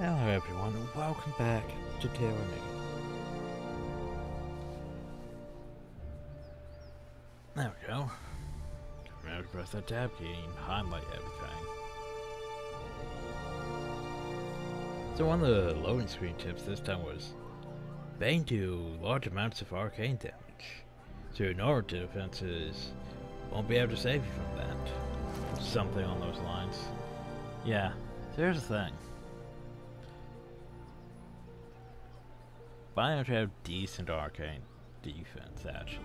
Hello everyone and welcome back to Tyranny. There we go. Remember to press that tab key and highlight everything. So one of the loading screen tips this time was Bane do large amounts of arcane damage. So your normal defenses won't be able to save you from that. Something on those lines. Yeah, here's the thing. Bionic have decent arcane defense, actually.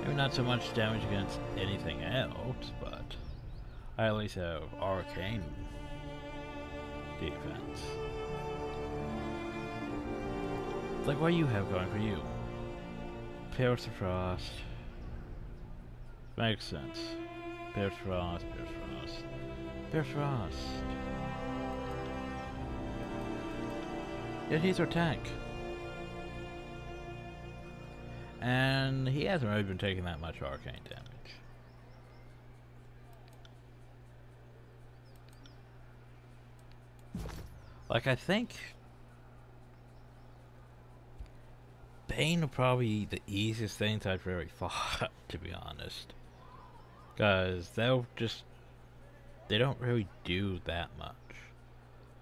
Maybe not so much damage against anything else, but I at least have arcane defense. It's like what you have going for you. Pierce the Frost. Makes sense. Pierce Frost, Pierce Frost. Pierce Frost. Yet he's our tank. And he hasn't really been taking that much arcane damage. Like, I think... Bane are probably the easiest things I've really fought, to be honest. Because they'll just... They don't really do that much.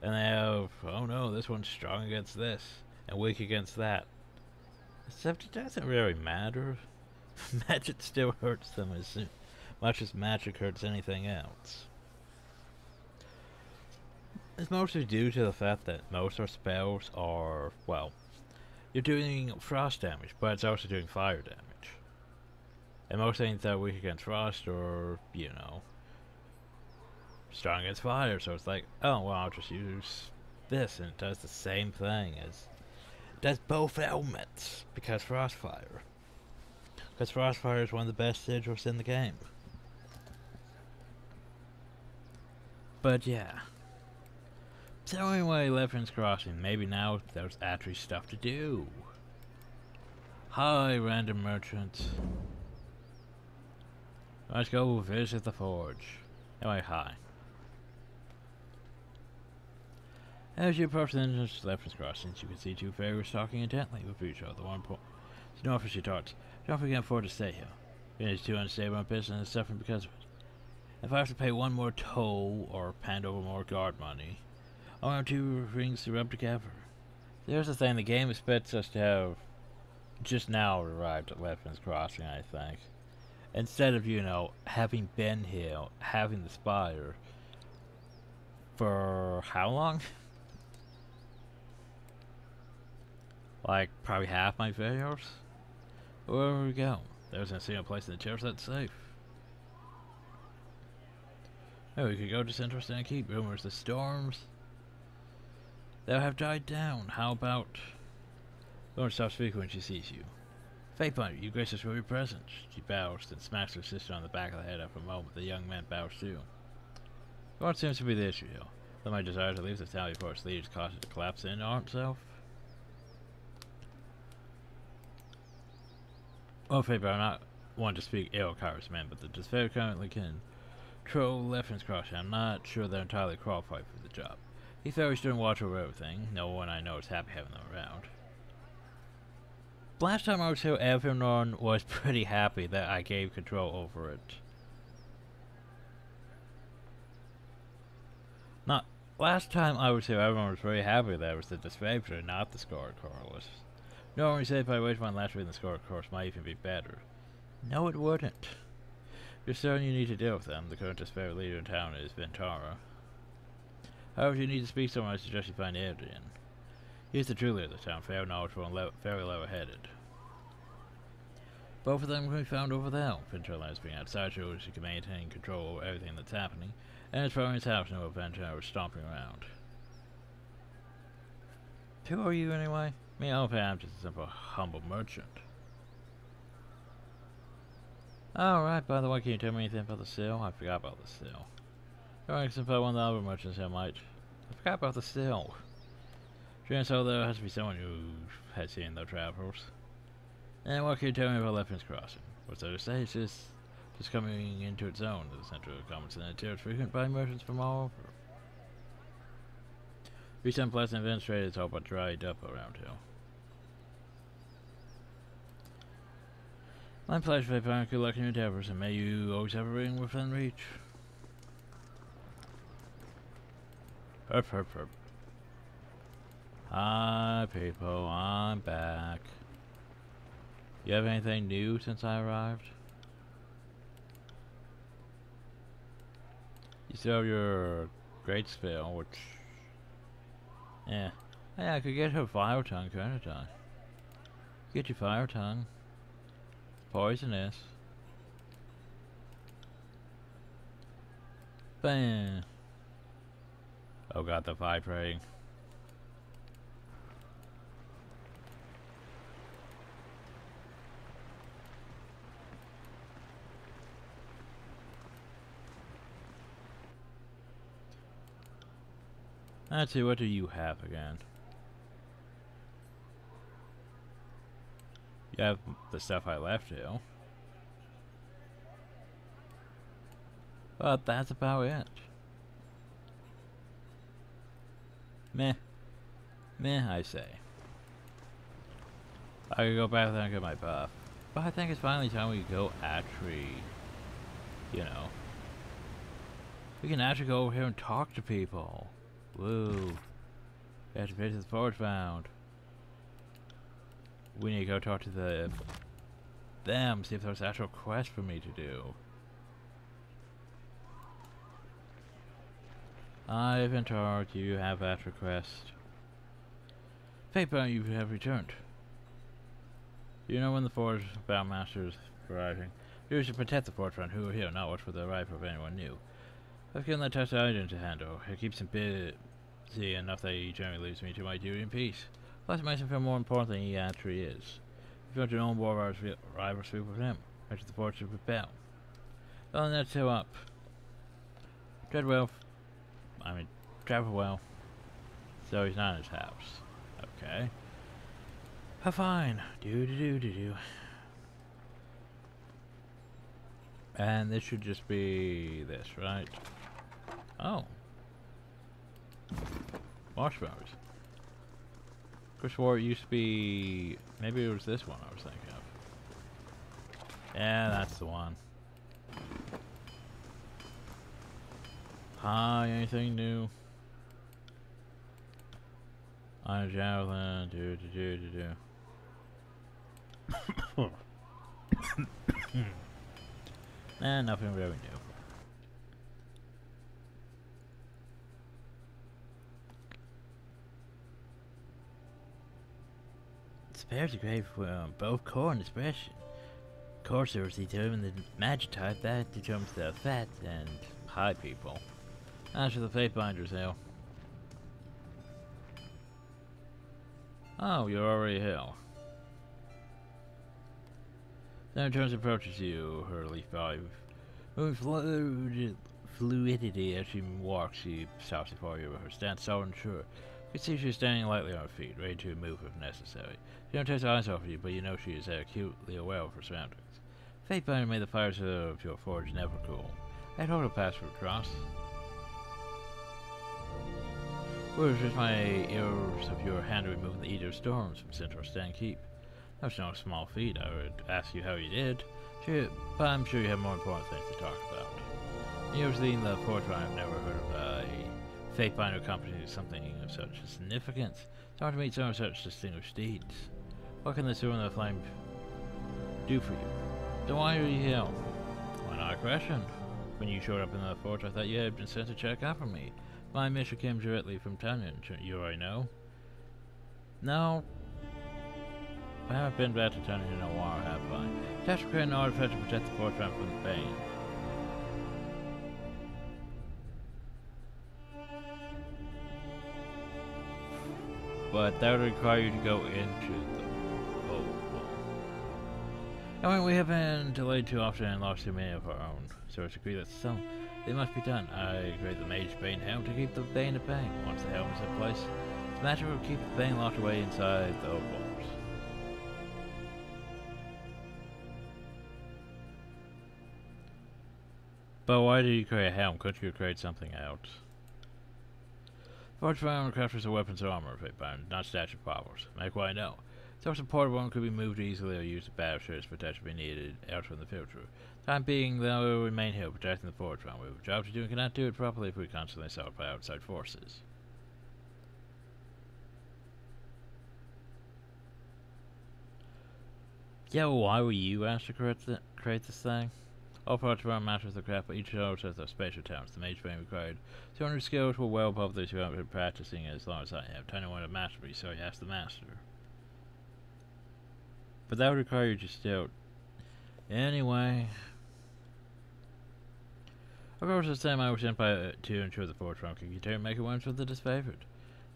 And they have, oh no, this one's strong against this, and weak against that. Except it doesn't really matter. magic still hurts them as much as magic hurts anything else. It's mostly due to the fact that most of our spells are, well, you're doing frost damage, but it's also doing fire damage. And most things that are weak against frost are, you know, strong against fire, so it's like, oh, well, I'll just use this, and it does the same thing as, does both elements, because Frostfire. Because Frostfire is one of the best sigils in the game. But yeah. So anyway, Lethian's Crossing, maybe now there's actually stuff to do. Hi, random merchant. Let's go visit the forge. Anyway, hi. As you approach the entrance to Lethian's Crossings, you can see two fairies talking intently with each other. One point north as she talks. Don't forget afford to stay here. It is too unstable in business and suffering because of it. If I have to pay one more toll or hand over more guard money, I want two rings to rub together. There's the thing, the game expects us to have just now arrived at Lethian's Crossing, I think. Instead of, you know, having been here, having the spire for how long? like probably half my videos. Where we go? There's a single place in the church that's safe. Oh, we could go to Central and keep rumors the storms. They'll have died down. How about... Don't stop speaking when she sees you. Fatebinder, you grace us with your presence. She bows, then smacks her sister on the back of the head after a moment. The young man bows too. What seems to be the issue? That my desire to leave the town before its leaders cause it to collapse in on itself? Well, Faber, I'm not one to speak ill of men, but the Despair currently can control Lethian's Crossing. I'm not sure they're entirely qualified for the job. These fairies don't watch over everything. No one I know is happy having them around. Last time I was here, everyone was pretty happy that I gave control over it. Not last time I was here, everyone was very happy that it was the Disfavor, not the Scarlet Chorus. No one said if I wait one last week, in the Scarlet Chorus might even be better. No, it wouldn't. You're certain you need to deal with them. The current Despair leader in town is Ventara. However, you need to speak to someone, I suggest you find Adrian. He's the true leader of the town, fair knowledgeable and very level-headed. Both of them can be found over there. Ventura being outside shows she can maintain control over everything that's happening, and it's probably his house know Ventura is stomping around. Who are you anyway? Me, I'm just a simple, humble merchant. Alright, by the way, can you tell me anything about the sale? I forgot about the sale. Alright, some one of the other merchants here. I forgot about the sale. So there has to be someone who has seen the travelers. And what can you tell me about Lethian's Crossing? What's there to say? It's just just coming into its own. The center of commerce and it is frequent by merchants from all over. Recent pleasant events trade is all but dried up around here. My pleasure, Vampire. Good luck in your endeavors, and may you always have a ring within reach. Herp, herp, herp. Hi, people. I'm back. You have anything new since I arrived? You still have your great spell, which... Yeah. Yeah, I could get her fire tongue, couldn't I? Get your fire tongue. Poisonous. Bam. Oh god, the vibrating. Let's see, what do you have again? Have the stuff I left you. But that's about it. Meh. Meh, I say. I could go back there and get my buff. But I think it's finally time we go actually, you know. We can actually go over here and talk to people. Woo. We have to visit the forge found. We need to go talk to the them, see if there's actual quest for me to do. I've been told you have that request. Paper, you have returned. You know when the Forge Bound Masters arriving. You should protect the Fortran who are here, not watch for the arrival of anyone new. I've given that test item to handle. It keeps him busy enough that he generally leaves me to my duty in peace. Plus, it makes him feel more important than he actually is. If you want your own war rival sweep with him, enter the Forge of Rebel. Oh, that's two up. Tread well. I mean, travel well. So he's not in his house. Okay. Oh, fine. Do do do do do. And this should just be this, right? Oh. Marshmallows. Chris War used to be... Maybe it was this one I was thinking of. Yeah, that's the one. Hi, anything new? On a javelin, do do do do do. nah, nothing really new. Spares are great for um, both core and expression. Core servers determine the magic type that determines the fat and high people. As for the Fatebinders, hell. Oh, you're already here. Then turns approaches you, her leaf value. Moving fluidity as she walks, she stops before you, her stance so unsure. You can see she's standing lightly on her feet, ready to move if necessary. She don't take her eyes off you, but you know she is acutely aware of her surroundings. Fatebinder made the fires of your forge never cool. I told her password, Cross. Where is my ears of your hand removing the Eater of Storms from Central Stand Keep? That's no small feat. I would ask you how you did, sure, but I'm sure you have more important things to talk about. Usually in the Forge I've never heard of uh, a Fatebinder company something of such significance. It's hard to meet some of such distinguished deeds. What can this Ruin of Flame do for you? Then why are you here? Why not a question? When you showed up in the forge, I thought you had been sent to check out for me. My mission came directly from Tunon, you already know. No. I haven't been back to Tunon in a while, have I? To create an artifact to protect the fortress from the But that would require you to go into the oh. I mean, we have been delayed too often and lost too many of our own, so it's agreed that some it must be done. I create the Mage Bane Helm to keep the Bane at bay. Once the helm is in place, the magic will keep the Bane locked away inside the walls. But why do you create a helm? Couldn't you create something else? Forged armor crafters are weapons or armor, Fatebinder, not statue powers. Make what I know. Source of portable one could be moved easily or used as battle for potentially be needed elsewhere in the future. Time being, though, we will remain here protecting the forge farm. We have a job to do and cannot do it properly if we constantly assaulted by outside forces. Yeah, well, why were you asked to create, create this thing? All parts of our matches the craft, but each shows has their special talents. The mage being required 200 skills were well above those who have been practicing as long as I have. 21 of mastery, so you asked the master. But that would require you to still. Anyway. Of course, this time I was sent by uh, to ensure the forge farm can continue making ones with the disfavored.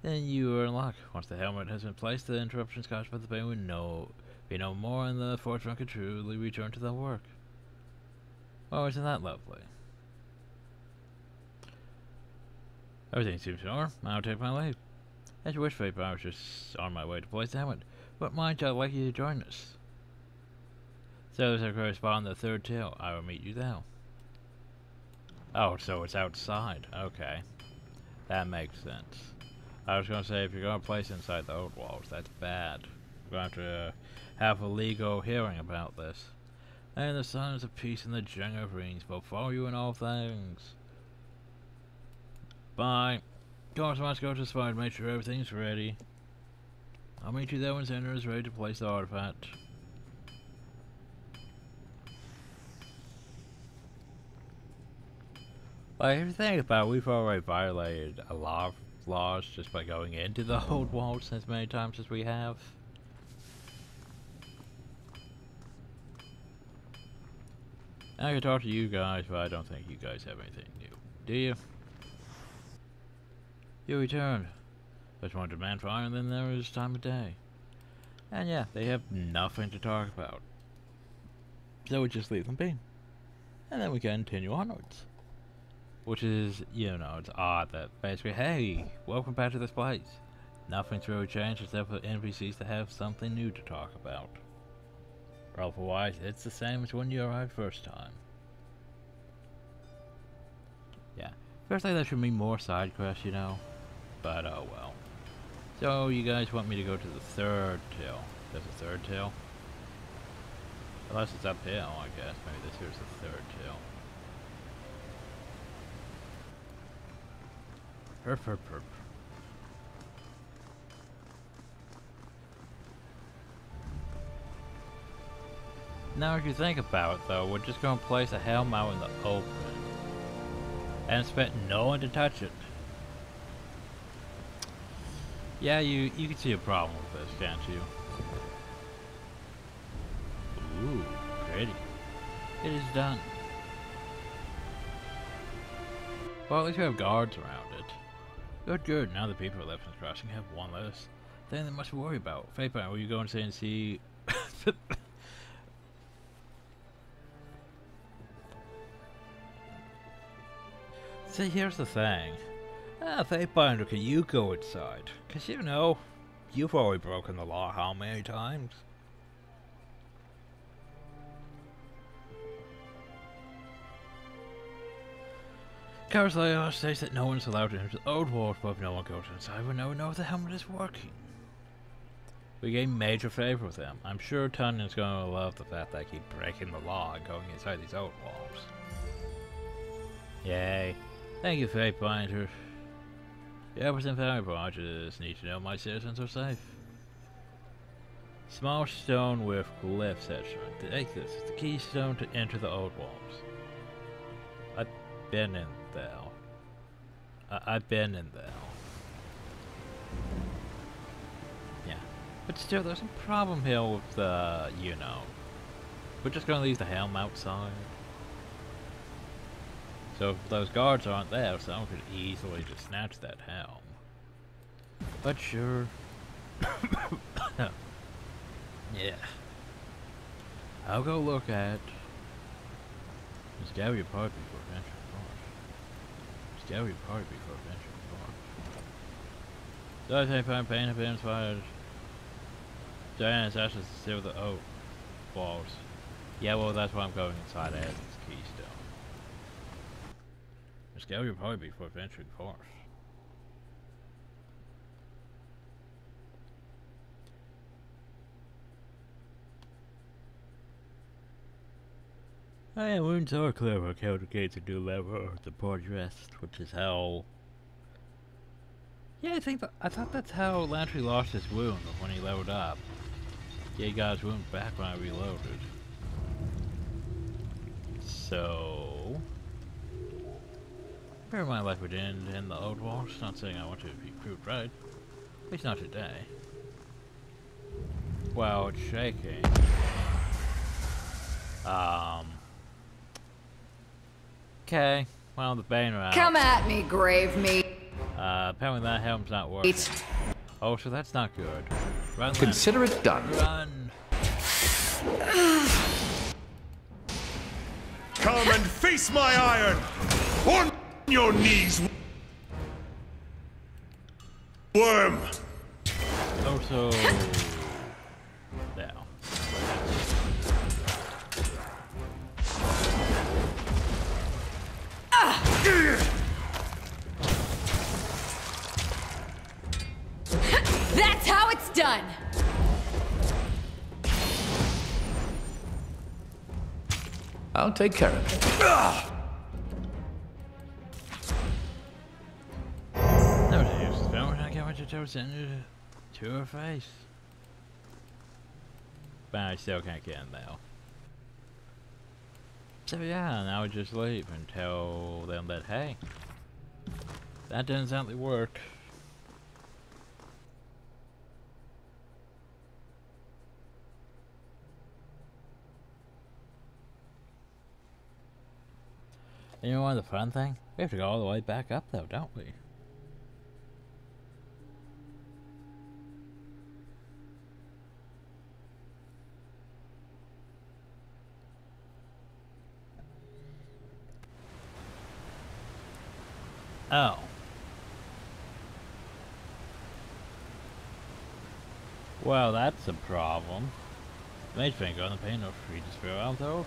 Then you are in luck. Once the helmet has been placed, the interruptions caused by the pain will no be no more, and the forge can truly return to their work. Oh, isn't that lovely? Everything seems normal. I'll take my leave. As you wish, Faith, I was just on my way to place helmet. But mind, I'd like you to join us. So as I correspond the third tail, I will meet you there. Oh, so it's outside. Okay. That makes sense. I was going to say, if you're going to place inside the old walls, that's bad. We're going to have to have a legal hearing about this. And the sons of peace and the general rings before you in all things. Bye. Go to spot to make sure everything's ready. I'll meet you there when Xander is ready to place the artifact. Like, if you think about it, we've already violated a lot of laws just by going into the old walls as many times as we have. I could talk to you guys, but I don't think you guys have anything new. Do you? You returned. There's more demand for iron than there is time of day. And yeah, they have nothing to talk about. So we just leave them be. And then we continue onwards. Which is, you know, it's odd that basically, hey, welcome back to this place. Nothing's really changed except for NPCs to have something new to talk about. Otherwise, it's the same as when you arrived first time. Yeah. First thing there should be more side quests, you know. But oh well. So you guys want me to go to the third tail. There's a third tail? Unless it's uphill, I guess. Maybe this here's the third tail. Herp, herp. Now if you think about it though, we're just gonna place a helm out in the open. And expect no one to touch it. Yeah, you, you can see a problem with this, can't you? Ooh, pretty. It is done. Well, at least we have guards around it. Good, good. Now the people at Lethian's Crossing have one less thing they must worry about. Faithful, will you go and say and see... See, here's the thing. Ah, Fatebinder, can you go inside? Because, you know, you've already broken the law how many times? Kyros' laws states that no one's allowed to enter the old walls, but if no one goes inside, we never know if the helmet is working. We gain major favor with them. I'm sure Tunon's going to love the fact that I keep breaking the law and going inside these old walls. Yay. Thank you, Fatebinder. The Everton Family Projects need to know my citizens are safe. Small stone with glyphs etched on Take this. It's the keystone to enter the old walls. I've been in there. I have been in there. Yeah. But still, there's a problem here with the, you know. We're just gonna leave the helm outside. So if those guards aren't there, someone could easily just snatch that helm. But sure. yeah. I'll go look at... Scour your party before venturing forth. Scour your party before venturing forth. So I think I'm pain have been inspired. Diana's ashes to seal the oak walls. Yeah, well that's why I'm going inside as this keystone. Scale, probably be for venturing forth. Oh yeah, wounds are clever countergates a new level the poor dressed, which is how Yeah, I think that, I thought that's how Lantry lost his wound when he leveled up. Yeah, he got his wound back when I reloaded. So Bear in mind life would end in the old walls. Not saying I want to be proved right. At least not today. Wow, it's shaking. Um Okay. Well, the Bane are out. Come at me, grave meat. Uh, apparently that helm's not working. Oh, so that's not good. Run, Consider it done. Run. Come and face my iron! On your knees! Worm! Oh, also, now. That's how it's done. I'll take care of it. Tell send to her face. But I still can't get in there. So yeah, now we just leave and tell them that hey, that sound like work. And you know what the fun thing? We have to go all the way back up though, don't we? Oh. Well, that's a problem. Mage finger on the pain of free to spill out the overalls.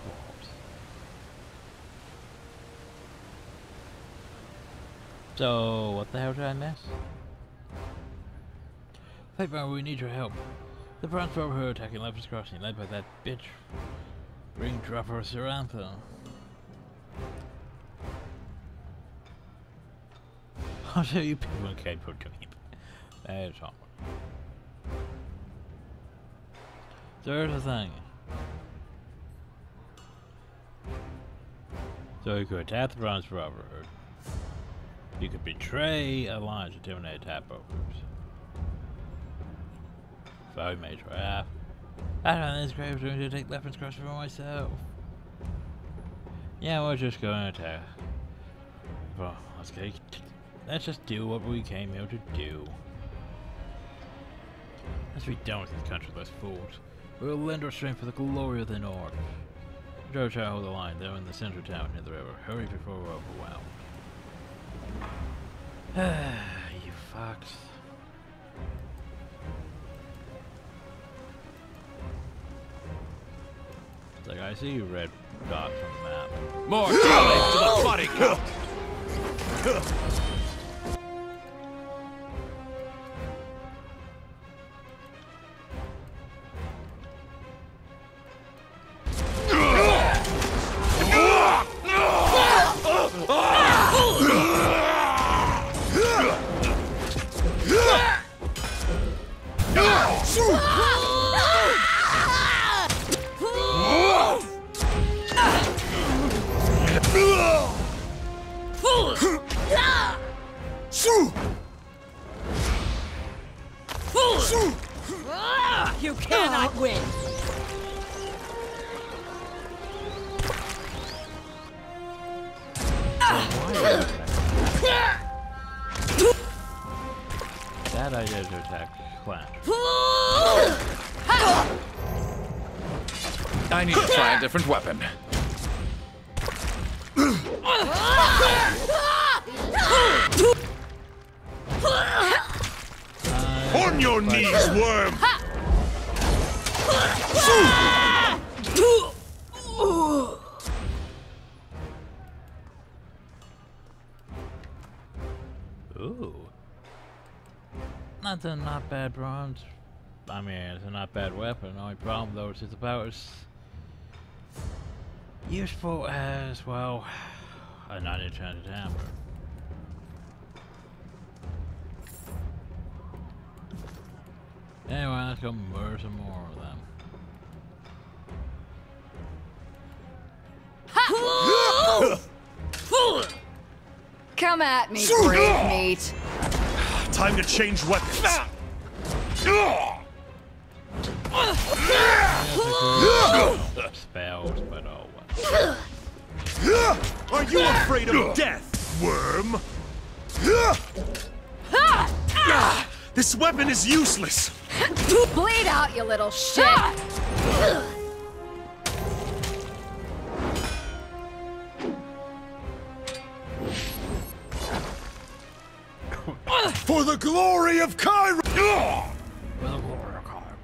So, what the hell did I miss? Paper, we need your help. The Bronze Brotherhood attacking Leper's Crossing, led by that bitch ring dropper Sarantha. You people can put to me. That's all. So here's the thing. So you could attack the Bronze Brotherhood. You could betray Alliance to intimidate attack brokers. Foe mage wrath. I don't know this grave going to take Leopard's Cross for myself. Yeah, we're just going to attack. Well, let's get Let's just do what we came here to do. Let's be done with this countryless fools. We'll lend our strength for the glory of the North. Joe shall hold the line there in the center town near the river. Hurry before we're overwhelmed. Ah, you fucks. It's like I see you red dots on the map. More damage to the body count. On your knees, worm! Ooh. That's a not bad bronze. I mean, it's a not bad weapon. The only problem, though, is it's about as useful as, well, a non-enchanted hammer. Anyway, let's go murder some more of them. Come at me, grave meat. Time to change weapons. Spells, but oh well. Are you afraid of death, worm? This weapon is useless. Bleed out, you little shit. For the glory of Cairo! With a warrior carbos.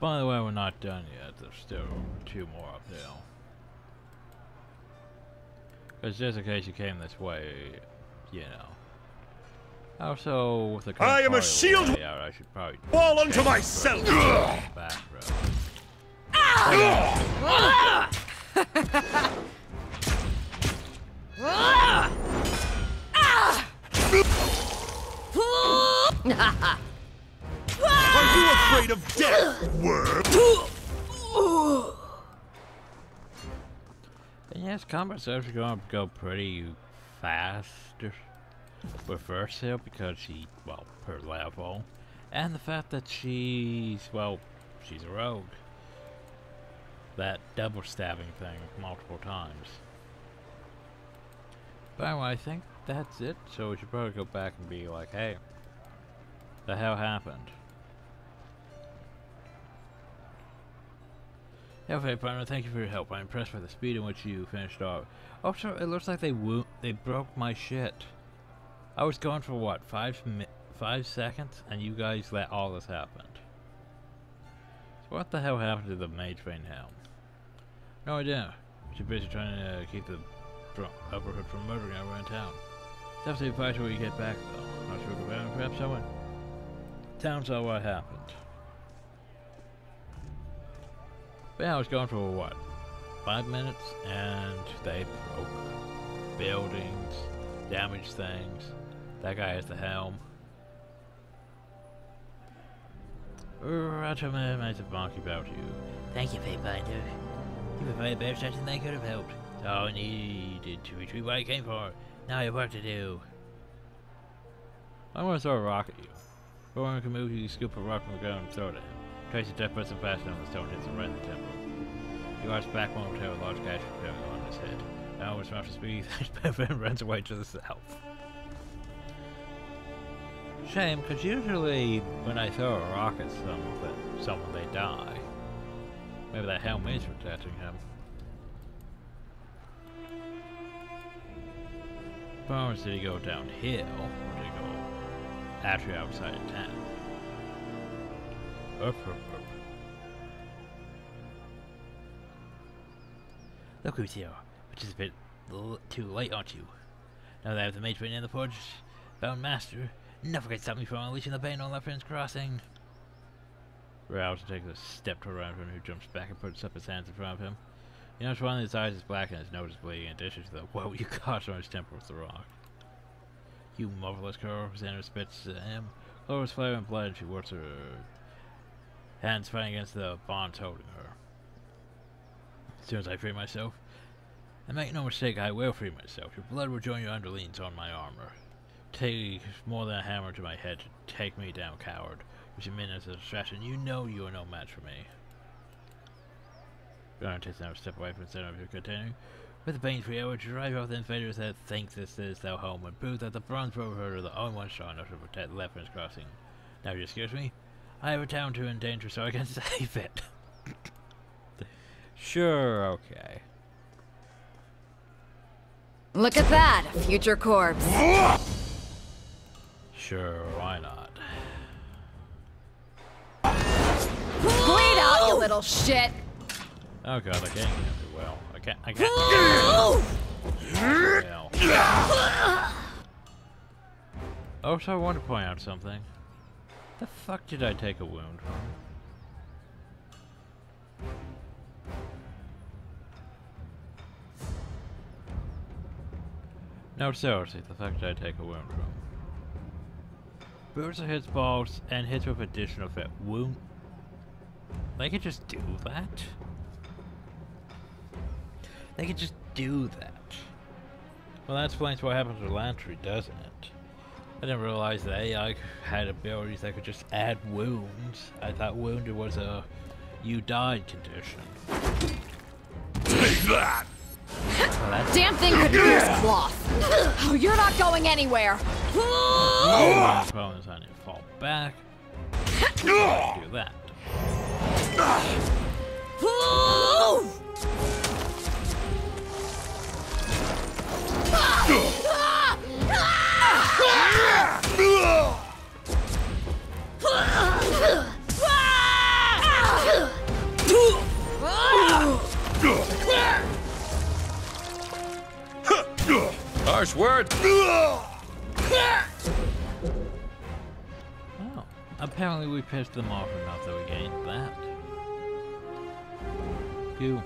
By the way, we're not done yet. There's still two more uphill. Because just in case you came this way, you know. Also, with the I am a shield layout, I should probably Fall unto myself! back row. Are you afraid of death, worm? Yes, combat serves are going to go pretty fast with Ursula because she, well, her level, and the fact that she's, well, she's a rogue. That double stabbing thing multiple times. But anyway, I think that's it, so we should probably go back and be like, hey, the hell happened? Okay, partner, thank you for your help. I'm impressed by the speed in which you finished off. Also, it looks like they wo- they broke my shit. I was going for what, five five seconds, and you guys let all this happen. So what the hell happened to the Mage Bane Helm? No idea. She's busy trying to keep the upperhood from murdering everyone in town. Definitely fight till we get back, though. Not sure about it. Perhaps went. Town saw what happened. But yeah, I was going for what? Five minutes, and they broke buildings, damaged things. That guy has the helm. Roger, my of Monkey about you. Thank you, Fatebinder. You provided better such than they could have helped. All I needed to retrieve what I came for. Now I have work to do. I'm gonna throw a rock at you. I can move, you scoop a rock from the ground and throw it at him. Trace a death person faster on the stone hits him right in the temple. You arch back momentarily, a large gash appearing on his head. Now with smash speed, Pevin runs away to the south. Shame, because usually when I throw a rock at someone, someone they die. Maybe that helm is protecting him. Farmers did he go downhill, or did he go actually outside of town? Up, up, up. Look who's here, which is a bit too late, aren't you? Now that I have the mage in the forge, bound master, nothing can stop me from unleashing the pain on Lethian's Crossing. Rouse takes a step toward him, who jumps back and puts up his hands in front of him. You notice one of his eyes is black and his nose is bleeding, in addition to the whoa you caught on his temple with the rock. You marvelous girl, Xander spits at him. Chloe is flaring blood and she works her hands fighting against the bonds holding her. As soon as I free myself, and make no mistake, I will free myself. Your blood will join your underlings on my armor. Take more than a hammer to my head to take me down, coward. Which you mean as a distraction. You know you are no match for me. Gonna take another step away from the center of your continuing. With the Bane free, I would drive off the invaders that think this is their home and prove that the Bronze Brotherhood are the only ones strong enough to protect Lethian's Crossing. Now you excuse me? I have a town to endanger so I can save it. sure, okay. Look at that, future corpse. Sure, why not? Bleed out, you little shit. Oh god, I can't get it well. I can't. I can't. well. Oh, also, I want to point out something. The fuck did I take a wound from? No, seriously, the fuck did I take a wound from? Bruiser hits balls and hits with additional effect. Wound. They could just do that? They could just do that. Well, that explains what happens with Lantry, doesn't it? I didn't realize that AI had abilities that could just add wounds. I thought wounded was a you died condition. Take that! Well, that's Damn thing could pierce cloth. Oh, you're not going anywhere. my opponent's on you. Fall back. Do that. Harsh word. Oh. Apparently we pissed them off enough that we gained that. Phew.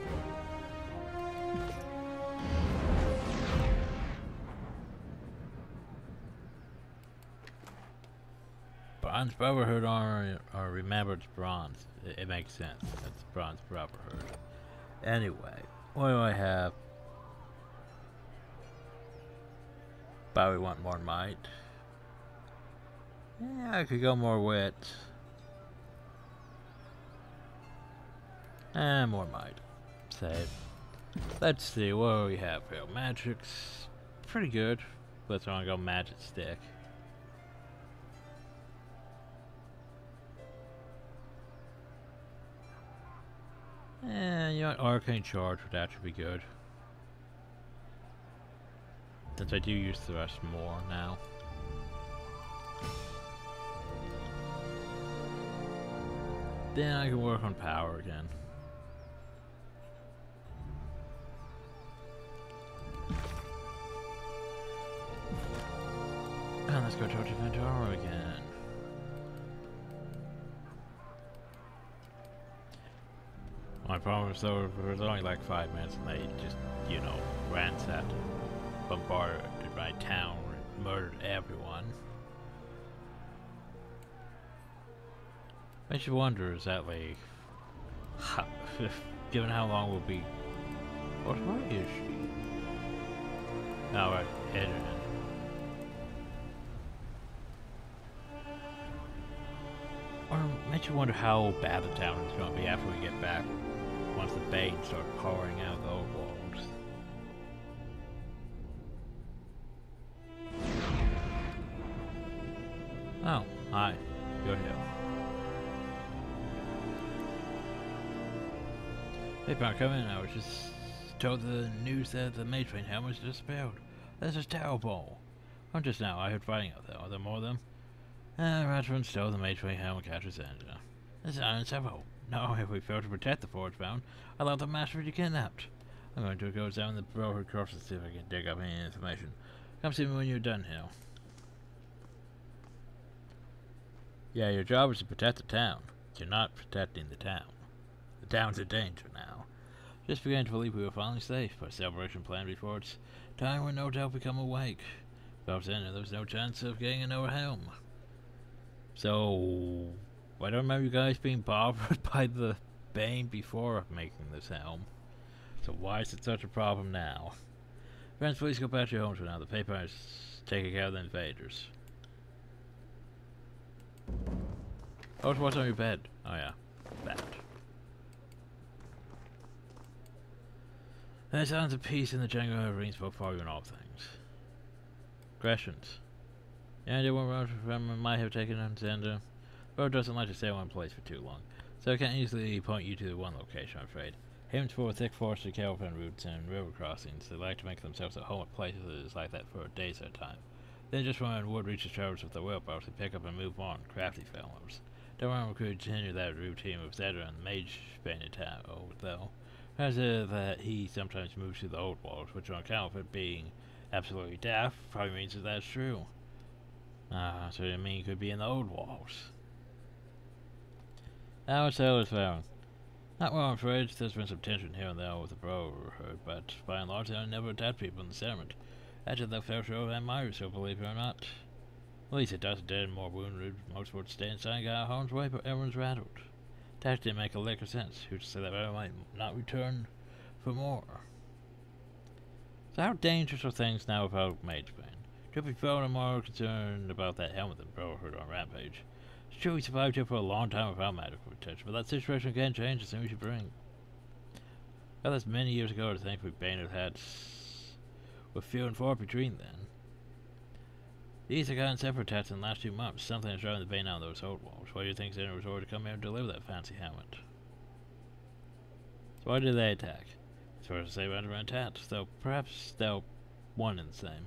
Bronze Brotherhood armor or remembered bronze. It, it makes sense. That's Bronze Brotherhood. Anyway, what do I have? Probably want more might. Yeah, I could go more wit. And more might. Save. Let's see, what we have here? Magic's pretty good. Let's want go magic stick. Eh, you know what? Arcane Charge would actually be good. Since I do use Thrust more now. Then I can work on power again. And let's go to Ventaro again. My problem is though, it was only like five minutes and they just, you know, ransacked, bombarded my town, murdered everyone. Makes you wonder, is that like, given how long we'll be, what where is she? Edgerton. Or makes you wonder how bad the town is going to be after we get back, once the Bane start pouring out Oh, hi. You're here. Hey, Mark, come in. I was just told the news that the Mage Train helmet has disappeared. This is terrible. Not just now. I heard fighting out there. Are there more of them? Ah, Ratchman stole the Mage Train helmet catcher's engine. This is unacceptable. No, if we fail to protect the Forge Bound, I allow the Master to be kidnapped. I'm going to go down the Brotherhood Cross and see if I can dig up any information. Come see me when you're done here. Yeah, your job is to protect the town. You're not protecting the town. The town's in danger now. Just beginning to believe we were finally safe, but celebration planned before it's time will no doubt become awake. But then there was no chance of getting another helm. So, I don't remember you guys being bothered by the Bane before making this helm. So why is it such a problem now? Friends, please go back to your homes for now. The paper taking care of the invaders. Oh, what's on your bed? Oh yeah, that. There sounds of peace in the jungle both for you in all things. Questions? Yeah, idea what road from might have taken on Xander? Road doesn't like to stay in one place for too long, so I can't easily point you to the one location, I'm afraid. Aimed for thick forested caravan routes and river crossings, they like to make themselves at home at places like that for days at a time. Then just when wood reaches travelers with their wheelbarrows, they pick up and move on, crafty fellows. Don't want to continue that routine with the mage painted town, though. As if that he sometimes moves to the old walls, which on account of it being absolutely deaf, probably means that that's true. Ah, so you mean he could be in the old walls. How is Taylor's found? Not well, I'm afraid. There's been some tension here and there with the Brotherhood, but by and large, they never attack people in the settlement. Actually, the fair show of admirers, so believe it or not. At least it does dead and more wounded. Most would stay inside and get out way, but everyone's rattled. That didn't make a lick of sense. Who's to say that I might not return for more? So how dangerous are things now without Magebane? Should be felt more concerned about that helmet than Brotherhood on Rampage. It's true we survived here for a long time without medical protection, but that situation can change as soon as you bring. Well, that's many years ago to think we Bane had with few and far between then. These have gotten separate attacks in the last two months. Something is driving the vein out of those old walls. Why do you think Xena resorted to come here and deliver that fancy helmet? So why did they attack? It's hard to say about around though perhaps they're one and the same.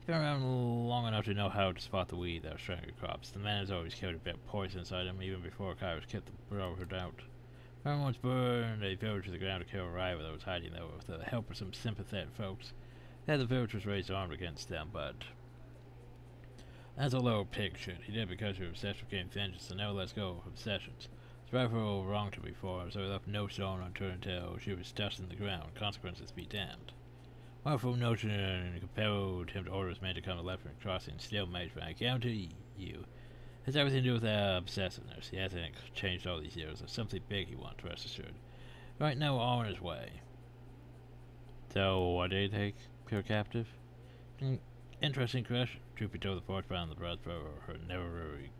You've been around long enough to know how to spot the weed that was your crops. The man has always carried a bit of poison inside him, even before Kyros kept the brotherhood out. Everyone once burned a village to the ground to kill a rival that was hiding there with the help of some sympathetic folks. Yeah, the village was raised armed against them, but that's a little pig shit. He did because obsessed with getting vengeance and never lets go of obsessions. His rival wronged her before, so he left no stone unturned until she was dust in the ground. Consequences be damned. Wonderful notion compelled him to order his men to come to Leopard Crossing, still mage, but I guarantee you, has everything to do with that obsessiveness. He hasn't changed all these years. There's something big he wants, rest assured. Right now, all on his way. So, what did he take her captive? Mm, interesting question. Be told, the forge bound the Brotherhood never really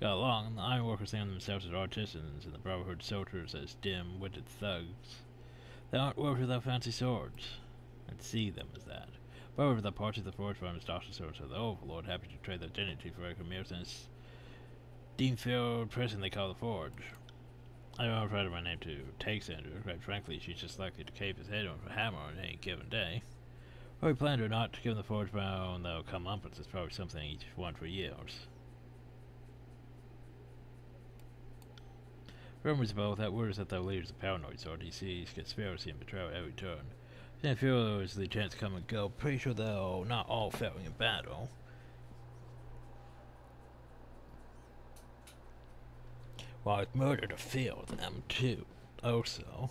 got along. The ironworkers think of themselves as artisans, and the Brotherhood soldiers as dim-witted thugs. They aren't worked without fancy swords and see them as that. However, the parts of the forge farm is doctor swords of the Overlord, happy to trade their dignity for a mere since Deanfield prison they call the Forge. I don't know my name to take Sandra. Quite frankly, she's just likely to cave his head on a hammer on any given day. Or he planned or not, to given the forge bound they'll come up it's probably something each one for years. Rumors about that word is that the leaders of paranoid sort he sees conspiracy and betrayal every turn. Then feel those lieutenants come and go. Pretty sure they'll not all failing in battle. Well, it's murder to feel them too. Also.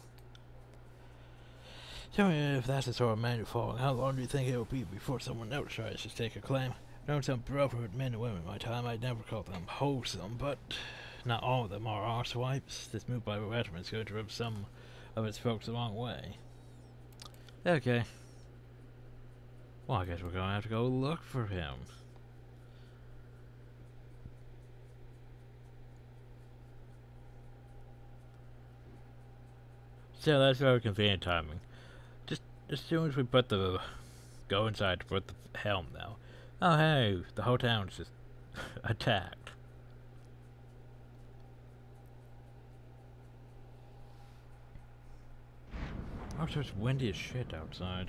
Tell me if that's the sort of man you're following, how long do you think it will be before someone else tries to stake a claim? Known some brotherhood men and women in my time, I'd never call them wholesome, but not all of them are arsewipes. This move by the regiment is going to rub some of its folks the wrong way. Okay. Well, I guess we're gonna have to go look for him. So that's very convenient timing. As soon as we put the go inside to put the helm now. Oh hey, the whole town's just attacked. Oh, so it's windy as shit outside.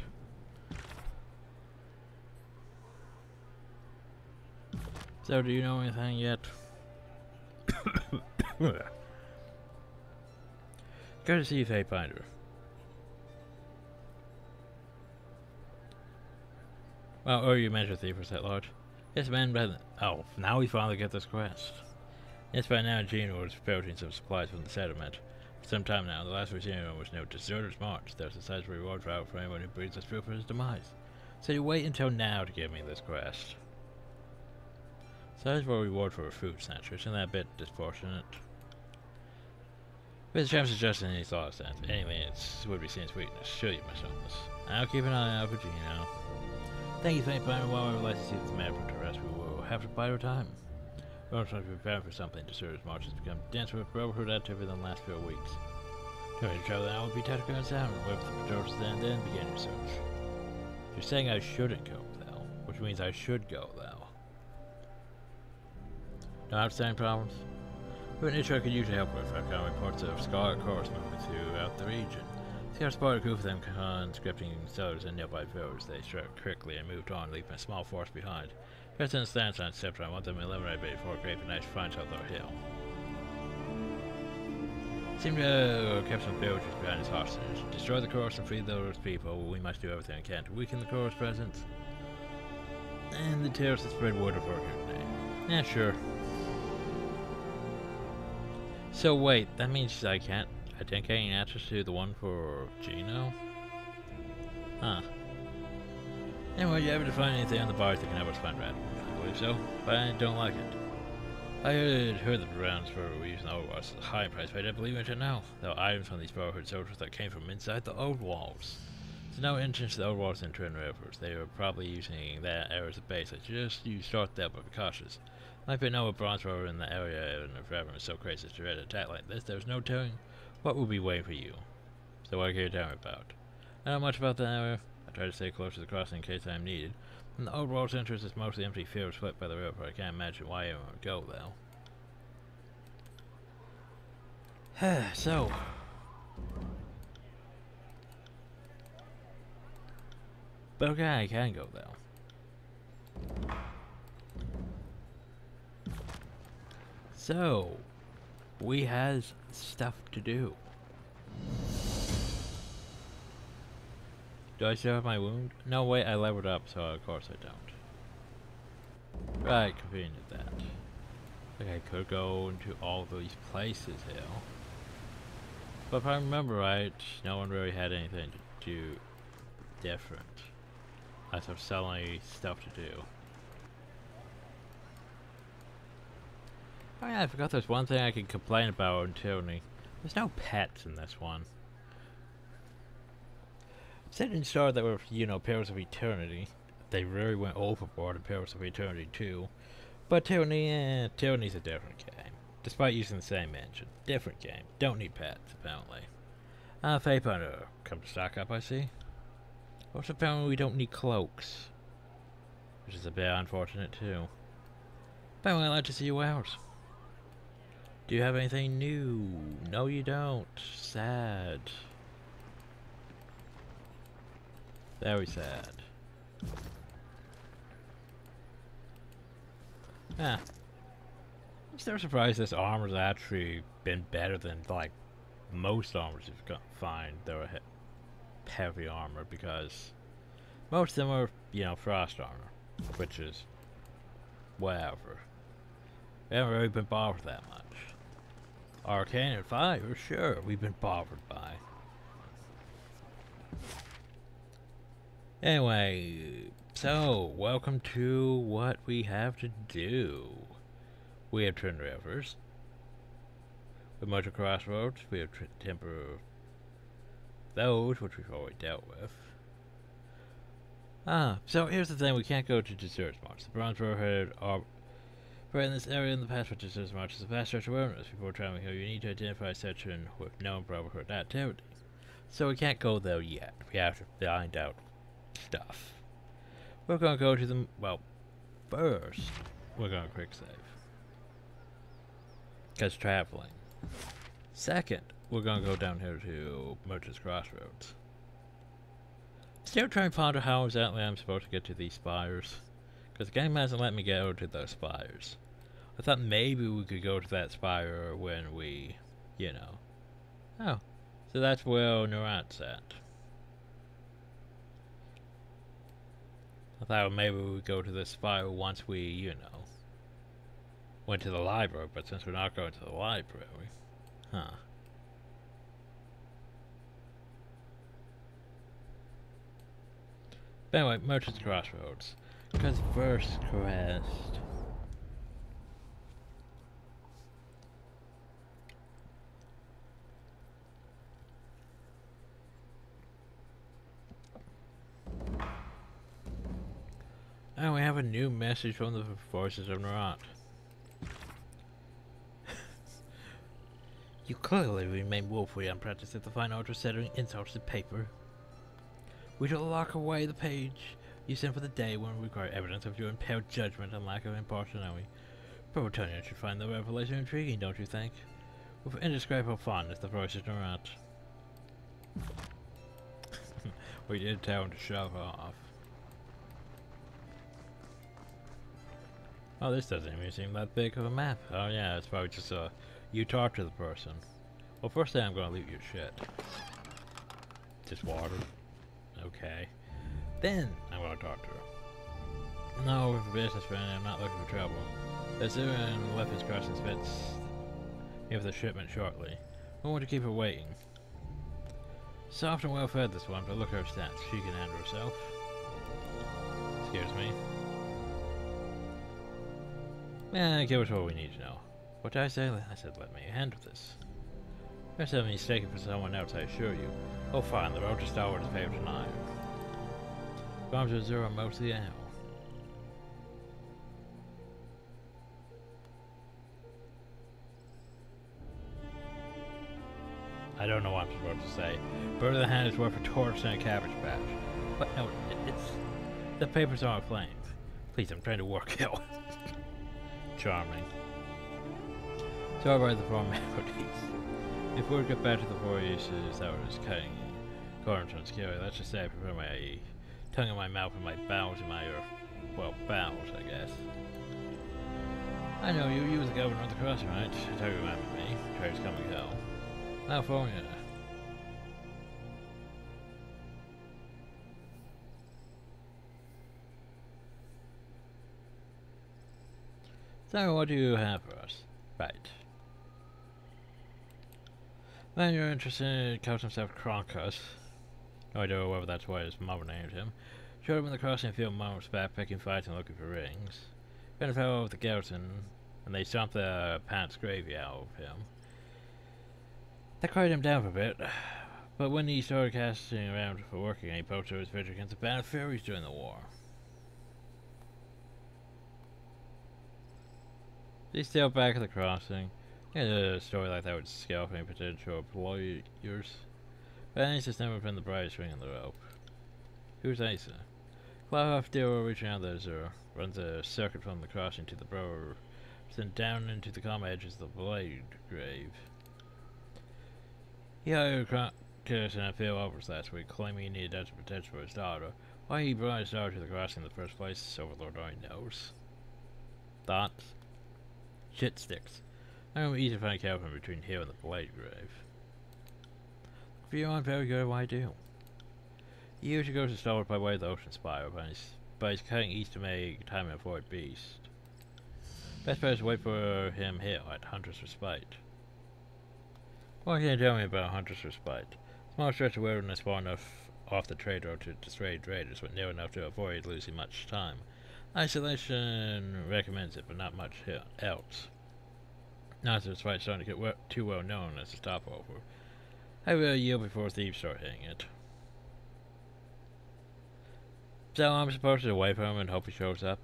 So, do you know anything yet? Go to see if Well, or you measure thievers at large. Yes, man, but oh, now we finally get this quest. Yes, by now Gene was approaching some supplies from the settlement some time now, the last we've seen was no deserter's march. There's a sizable reward out for anyone who breathes us through for his demise. So you wait until now to give me this quest. Sizable reward for a food snatcher. Isn't that a bit disproportionate? But the champ suggesting any thought sense. Anyway, it would be seen as. Show you my songs. I'll keep an eye out for Gino. Thank you, Saint Byron. While we would like to see this man put to rest, we will have to bide our time. We're trying to prepare for something. Deserters March has become denser with brotherhood activity than the last few weeks. Trying to travel now would be tactical and sound. Wait for the patrols then, then begin your search. You're saying I shouldn't go, though, which means I should go, though. No outstanding problems? Have an issue I could usually help with. I've got reports of Scarlet Chorus moving throughout the region. See our spotted a group of them conscripting settlers in nearby villages. They struck quickly and moved on, leaving a small force behind. President stands on scepter. I want them eliminated before Graven Ash finds out their hill. Seem to have kept some villagers behind as hostage. Destroy the Chorus and free those people. We must do everything we can to weaken the Chorus presence. And the terrorists spread word of our name. Yeah, sure. So wait, that means I can't I didn't get any answers to the one for Gino? Huh. Anyway, you ever find anything on the bars that can help us find Red? I believe so, but I don't like it. I had heard the rounds for using Overwatch was high price, but I didn't believe it until now. There were items on these borrowed soldiers that came from inside the old walls. There's no entrance to the old walls in Twin Rivers. They were probably using that area as a base. I just you start there, but be cautious. Might be no bronze rover in the area, and if everyone is so crazy to ready attack like this, there's no telling what will be waiting for you. So what you tell me about? I don't much about the area. I try to stay close to the crossing in case I am needed. And the world's entrance is mostly empty fields split by the river. I can't imagine why anyone would go though. so, but okay, I can go though. So, we has stuff to do. Do I still have my wound? No, wait, I leveled up, so of course I don't. Right, convenient that. I could go into all these places here. But if I remember right, no one really had anything to do different. As of selling stuff to do. Oh yeah, I forgot there's one thing I can complain about in Tyranny. There's no pets in this one. Said in Star that were, you know, Pillars of Eternity. They really went overboard in Pillars of Eternity too. But Tyranny, eh, Tyranny's a different game. Despite using the same engine. Different game. Don't need pets, apparently. Ah, uh, Fae Punter, come to stock up, I see. Also, apparently we don't need cloaks. Which is a bit unfortunate too. But I'd like to see you out. Do you have anything new? No, you don't. Sad. Very sad. Yeah. I'm still surprised this armor's actually been better than, like, most armors you've got find that are he heavy armor because most of them are, you know, frost armor, which is whatever. We haven't really been bothered that much. Arcane and Fire, sure, we've been bothered by. Anyway, so, welcome to what we have to do. We have Twin Rivers. We Motor Crossroads, we have Temper those, which we've already dealt with. Ah, so here's the thing, we can't go to Desert March. The Bronze Warhead are for in this area in the past, which is as much as a vast stretch of wilderness before traveling here, you need to identify an with known brotherhood activity. So we can't go there yet. We have to find out stuff. We're gonna go to the well. First, we're gonna quick save. Cause traveling. Second, we're gonna go down here to Merchant's Crossroads. Still trying to ponder how exactly I'm supposed to get to these spires. Because the game hasn't let me get over to those spires. I thought maybe we could go to that spire when we, you know. Oh, so that's where Nerat's at. I thought maybe we would go to the spire once we, you know, went to the library, but since we're not going to the library, huh. But anyway, Merchant's Crossroads. Because first And we have a new message from the forces of Nerat. you clearly remain woefully unpracticed at the fine art of settling insults to paper. We shall lock away the page you sent for the day when we require evidence of your impaired judgment and lack of impartiality. Probotonian should find the revelation intriguing, don't you think? With indescribable fondness, the voices Nerat. we did tell him to shove off. Oh, this doesn't even seem that big of a map. Oh yeah, it's probably just uh, you talk to the person. Well, first thing I'm gonna loot your shit. Just water. Okay. Then I'm gonna talk to her. No, we're for business friend. I'm not looking for trouble. The zoo and left his crossing me with the shipment shortly. I want to keep her waiting. Soft and well fed this one, but look at her stats. She can handle herself. Excuse me. Eh, give us what we need to know. What did I say? I said let me handle this. You're certainly mistaken for someone else, I assure you. Oh fine, the road to Star Wars is paved iron. Bombs are zero most of the hour. I don't know what I'm supposed to say. Bird of the hand is worth a torch and a cabbage patch. But no, it, it's the papers are flames. Please, I'm trying to work out. Charming. Sorry about the formalities. Before we get back to the four uses that was cutting corners on scary, let's just say I prefer my tongue in my mouth and my bowels in my, well, bowels, I guess. I know you, you was the governor of the crossing, right? You remember me. Trade's coming hell. California. So, what do you have for us? Right. Then you're interested in calls himself Kronkos. No idea whether that's why his mother named him. Showed him in the crossing field months back, picking fights and looking for rings. Then fell over the Gelton, and they stomped the pants gravy out of him. That quieted him down for a bit, but when he started casting around for working, he posted his victory against a band of fairies during the war. He sailed back at the crossing. Had a story like that would scalp any potential employers. But Asa's never been the brightest ring in the rope. Who's Asa? Cloudhoff dealer reaching out the Azure, runs a circuit from the crossing to the Brower, then down into the calm edges of the Blade Grave. He hired Curtis and a few others last week, claiming he needed extra protection for his daughter. Why he brought his daughter to the crossing in the first place, Overlord only knows. Thoughts? Shit sticks. I know easy to find a Calvin between here and the Blade Grave. For you, I'm very good I do. He usually goes to Starwood by way of the Ocean Spire, but but he's cutting east to make time and avoid Beast. Best bet is to wait for him here at Hunter's Respite. What can you tell me about Hunter's Respite? Small stretch of wilderness far enough off the trade road to dissuade raiders, but near enough to avoid losing much time. Isolation recommends it, but not much else. Not that it's right starting to get we too well known as a stopover. I will yield before thieves start hitting it. So I'm supposed to wait for him and hope he shows up?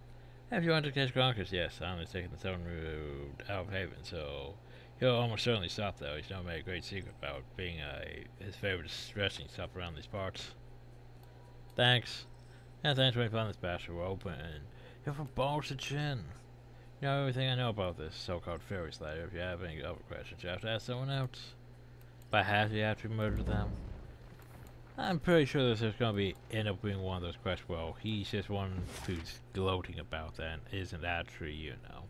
If you want to catch Gronkers, yes, I'm only taking the southern route out of Haven, so he'll almost certainly stop though. He's not made a great secret about being a, his favorite stressing stuff around these parts. Thanks. And thanks for finding this We're open you have a balls to chin. You know everything I know about this so-called fairy slayer. If you have any other questions, you have to ask someone else. By half you have to murder them. I'm pretty sure this is going to be end up being one of those quests. Well, he's just one who's gloating about that and isn't actually, you know.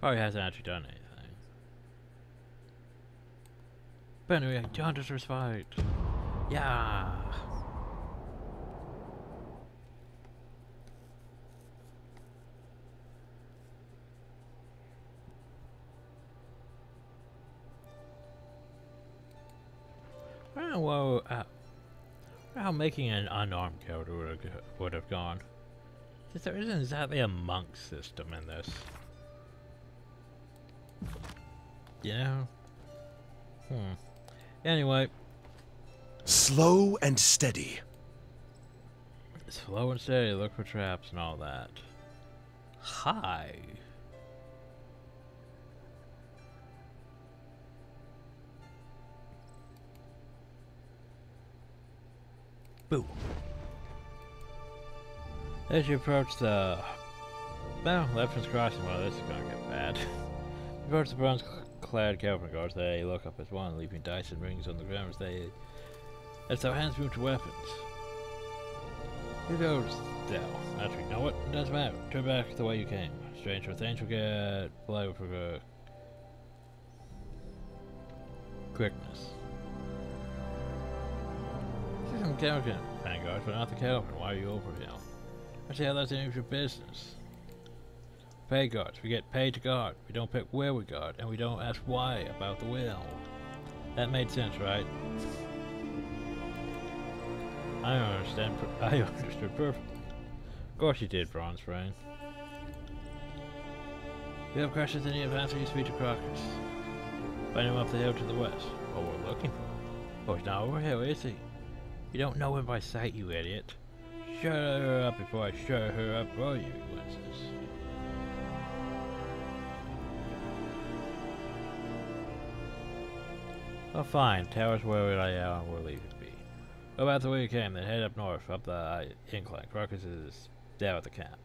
Probably hasn't actually done anything. But anyway, Hunter's fight. Yeah. I don't know well, how making an unarmed character would have, would have gone. Since there isn't exactly a monk system in this. You know? Hmm. Anyway. Slow and steady. Slow and steady, look for traps and all that. Hi. Boo. As you approach the... Well, Lethian's Crossing, well, this is gonna get bad. you approach the bronze-clad Calvin guards, they look up as one, leaving dice and rings on the ground as they... as their hands move to weapons. Who goes down? Actually, you know what? It doesn't matter. Turn back the way you came. Stranger things will get blood for... Uh, quickness. Some Kelvin, but not the Kelvin. Why are you over here? I say that's any of your business. Pay guards. We get paid to guard. We don't pick where we guard, and we don't ask why about the will. That made sense, right? I understand. I understood perfectly. Of course you did, Bronze Brain. You have questions any advance you speak to Crocus. Find him up the hill to the west. What we're looking for. Oh, he's not over here, is he? You don't know him by sight, you idiot. Shut her up before I shut her up for you, winces. Oh, fine. Tell us where we lay out and we'll leave it be. Go back the way you came, then head up north, up the uh, incline. Crocus is down at the camp.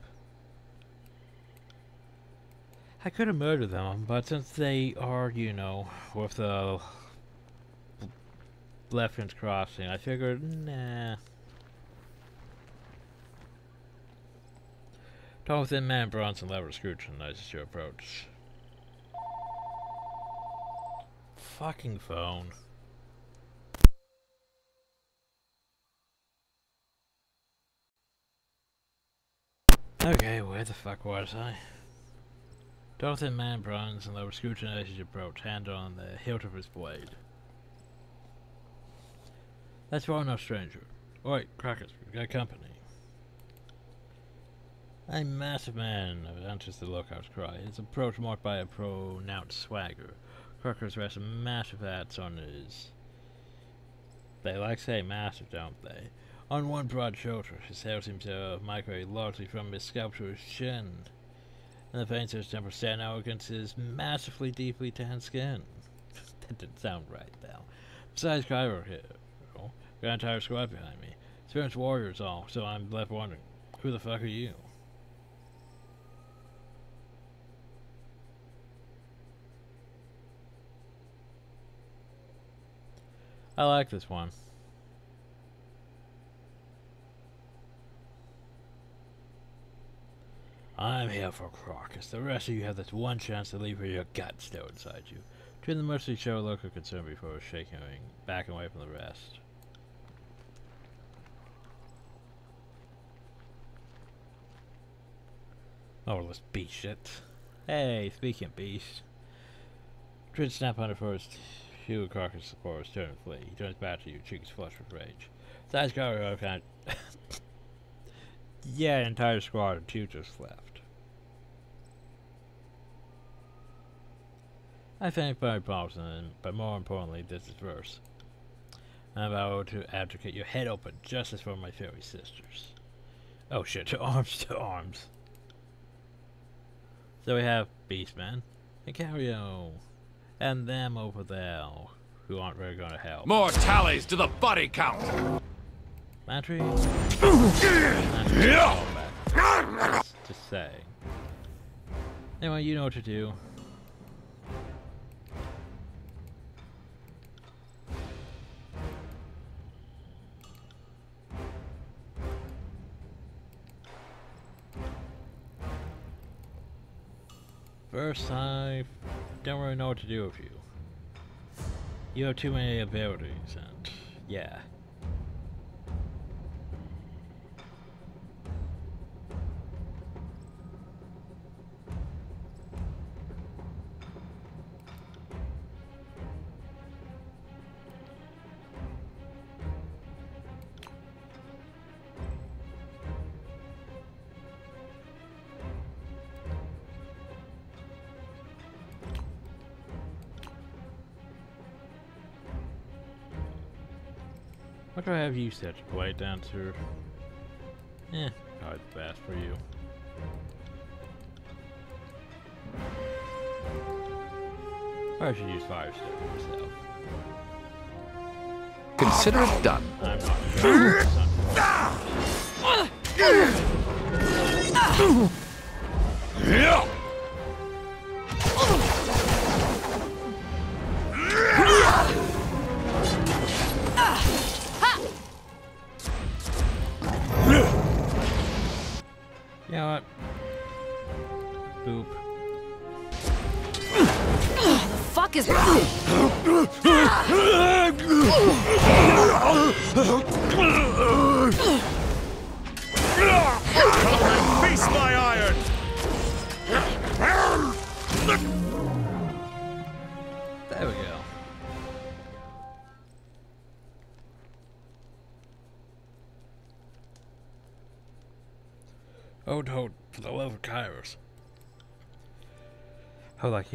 I could have murdered them, but since they are, you know, with the Lethian's Crossing, I figured, nah. Tall thin man Bronson lever scrutinizes your approach. Fucking phone. Okay, where the fuck was I? Thin man Bronson lever scrutinizes your approach, hand on the hilt of his blade. That's far enough, stranger. Oi, Crockett, we've got company. A massive man answers the lookout's cry. His approach marked by a pronounced swagger. Crockers rests massive hats on his. They like say massive, don't they? On one broad shoulder, his hair seems to have migrated largely from his scalp to his chin, and the veins of his temper stand out against his massively deeply tanned skin. that didn't sound right, though. Besides Cairo here, got an entire squad behind me. Experienced warriors all, so I'm left wondering, who the fuck are you? I like this one. I'm here for Crocus. The rest of you have this one chance to leave with your gut still inside you. Treat the mercy show a look of concern before shaking back away from the rest. Oh, let's beat shit. Hey, speaking of beast. Trin snap on the first Hugh Carcass supports turn and flee. He turns back to you, cheeks flush with rage. Size cargo kind Yeah, entire squad of two just left. I thank Barry Paulson, but more importantly, this is verse. I'm about to advocate your head open justice for my fairy sisters. Oh shit, to arms, to arms. So we have Beastman and Cario and them over there who aren't really going to help. More tallies to the body count. Mantry Just, just saying. Anyway, you know what to do. First, I don't really know what to do with you. You have too many abilities, and yeah. What do I have you set to play dancer? Eh, probably the best for you. I should use Fire Step myself. Consider it done. I'm not ah!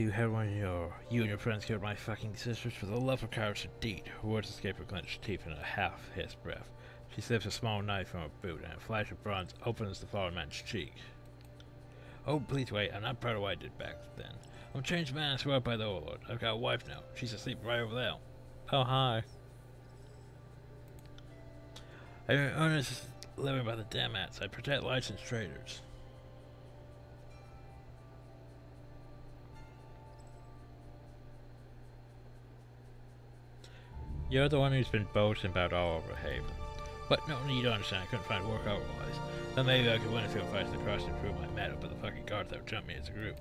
You had one of your you and your friends killed my fucking sisters for the love of Kyros indeed. Words escaped her clenched teeth in a half hissed breath. She slips a small knife from her boot and a flash of bronze opens the fallen man's cheek. Oh please wait, I'm not proud of what I did back then. I'm a changed man, I swear by the Overlord. I've got a wife now. She's asleep right over there. Oh, hi. I earn this living by the Damats. I protect licensed traders. You're the one who's been boasting about all over Haven. But no, you don't understand. I couldn't find work otherwise. Then maybe I could win a field fight to cross and prove my metal, but the fucking guard that would jump me as a group.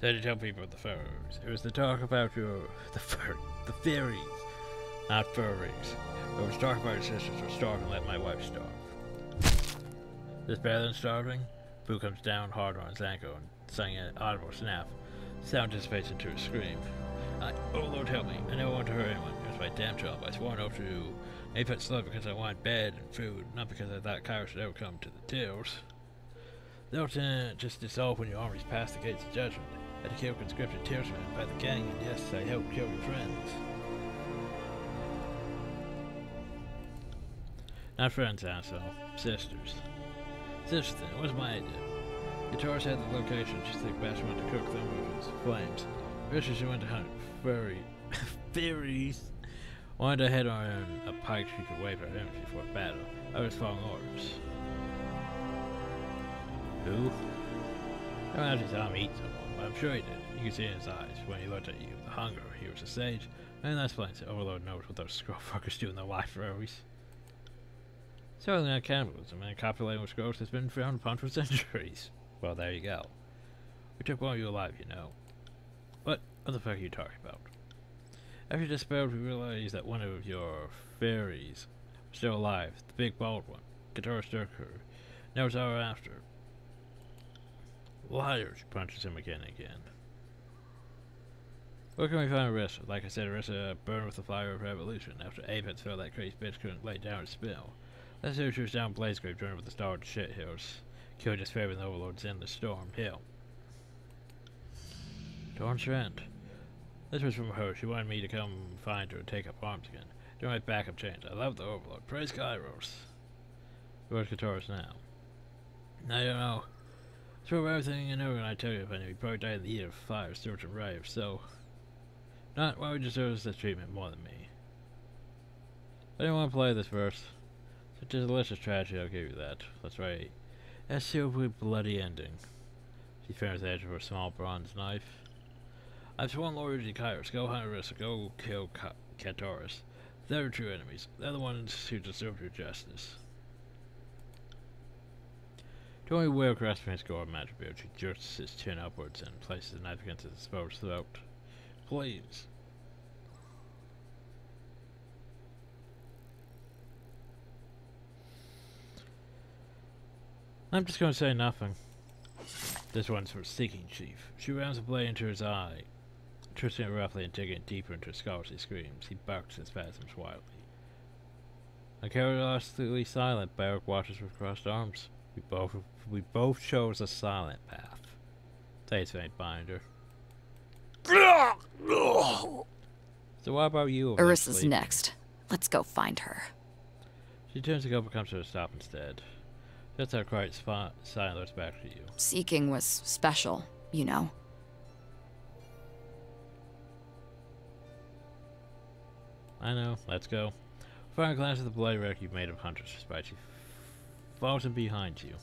So I had to tell people the furries. It was to talk about your the fur the fairies, not furries. It was talk about your sisters were starving and let my wife starve. This better than starving? Boo comes down hard on his ankle and saying an audible snap. Sound dissipates into a scream. I, oh Lord help me, I never want to hurt anyone. My damn job. I swore oath to Apex love because I wanted bed and food, not because I thought Kyra should ever come to the. The Lieutenant just dissolved when your armies passed the gates of judgment. I had to kill conscripted Tillsmen by the gang, and yes, I helped kill your friends. Not friends, asshole. Sisters. Sisters then, it was my idea. Guitars had the location, just like Bash went to cook them with flames. Richard she went to hunt furry fairies. Wanted to head on um, a pike she could wave her energy before battle. I was following orders. Who? I don't actually saw him eat someone, but I'm sure he did. You can see it in his eyes when he looked at you, the hunger. He was a sage. And that's plain to Overlord knows what those scroll fuckers do in their libraries. Certainly not cannibalism, and copulating with scrolls has been frowned upon for centuries. Well, there you go. We took one of you alive, you know. What, what the fuck are you talking about? After dispelled, we realized that one of your fairies was still alive, the big bald one, Katara Sturker. Now it's our after. Liars, She punches him again and again. Where can we find Arissa? Like I said, Arissa burned with the fire of revolution after Apex fell that crazy bitch couldn't lay down a spell. That's who she was down Blazegrave journey with the starred shit hills. Killed his favorite overlords in the Storm Hill. Dawn Strand. This was from her. She wanted me to come find her and take up arms again. Do my backup change. I love the Overlord. Praise Kyros. Where's Kataros now? I don't know. Throw everything and everything I tell you if I. He probably died in the heat of fire, Stuart and Rave, so... Not why would you deserve this treatment more than me. I didn't want to play this verse. Such a delicious tragedy, I'll give you that. That's right. A silvery bloody ending. She fingers the edge of her small bronze knife. I've sworn loyalty to Kyros. Go Arissa. Go kill Ka Kataris. They're true enemies. They're the ones who deserve your justice. Me where Grasping's Gorham attribute. He jerks his chin upwards and places the knife against his foe's throat. Please. I'm just going to say nothing. This one's for Seeking Chief. She rams a blade into his eye, twisting it roughly and digging deeper into his skull as he screams. He barks his spasms wildly. Uncharacteristically silent, Barik watches with crossed arms. We both we both chose a silent path. Taste Fatebinder. So what about you? Eventually? next. Let's go find her. She turns to go but comes to a stop instead. That's how quiet spot silent looks back to you. Seeking was special, you know. I know, let's go. Fire a glance at the bloody wreck you've made of hunters despite she follows him behind you.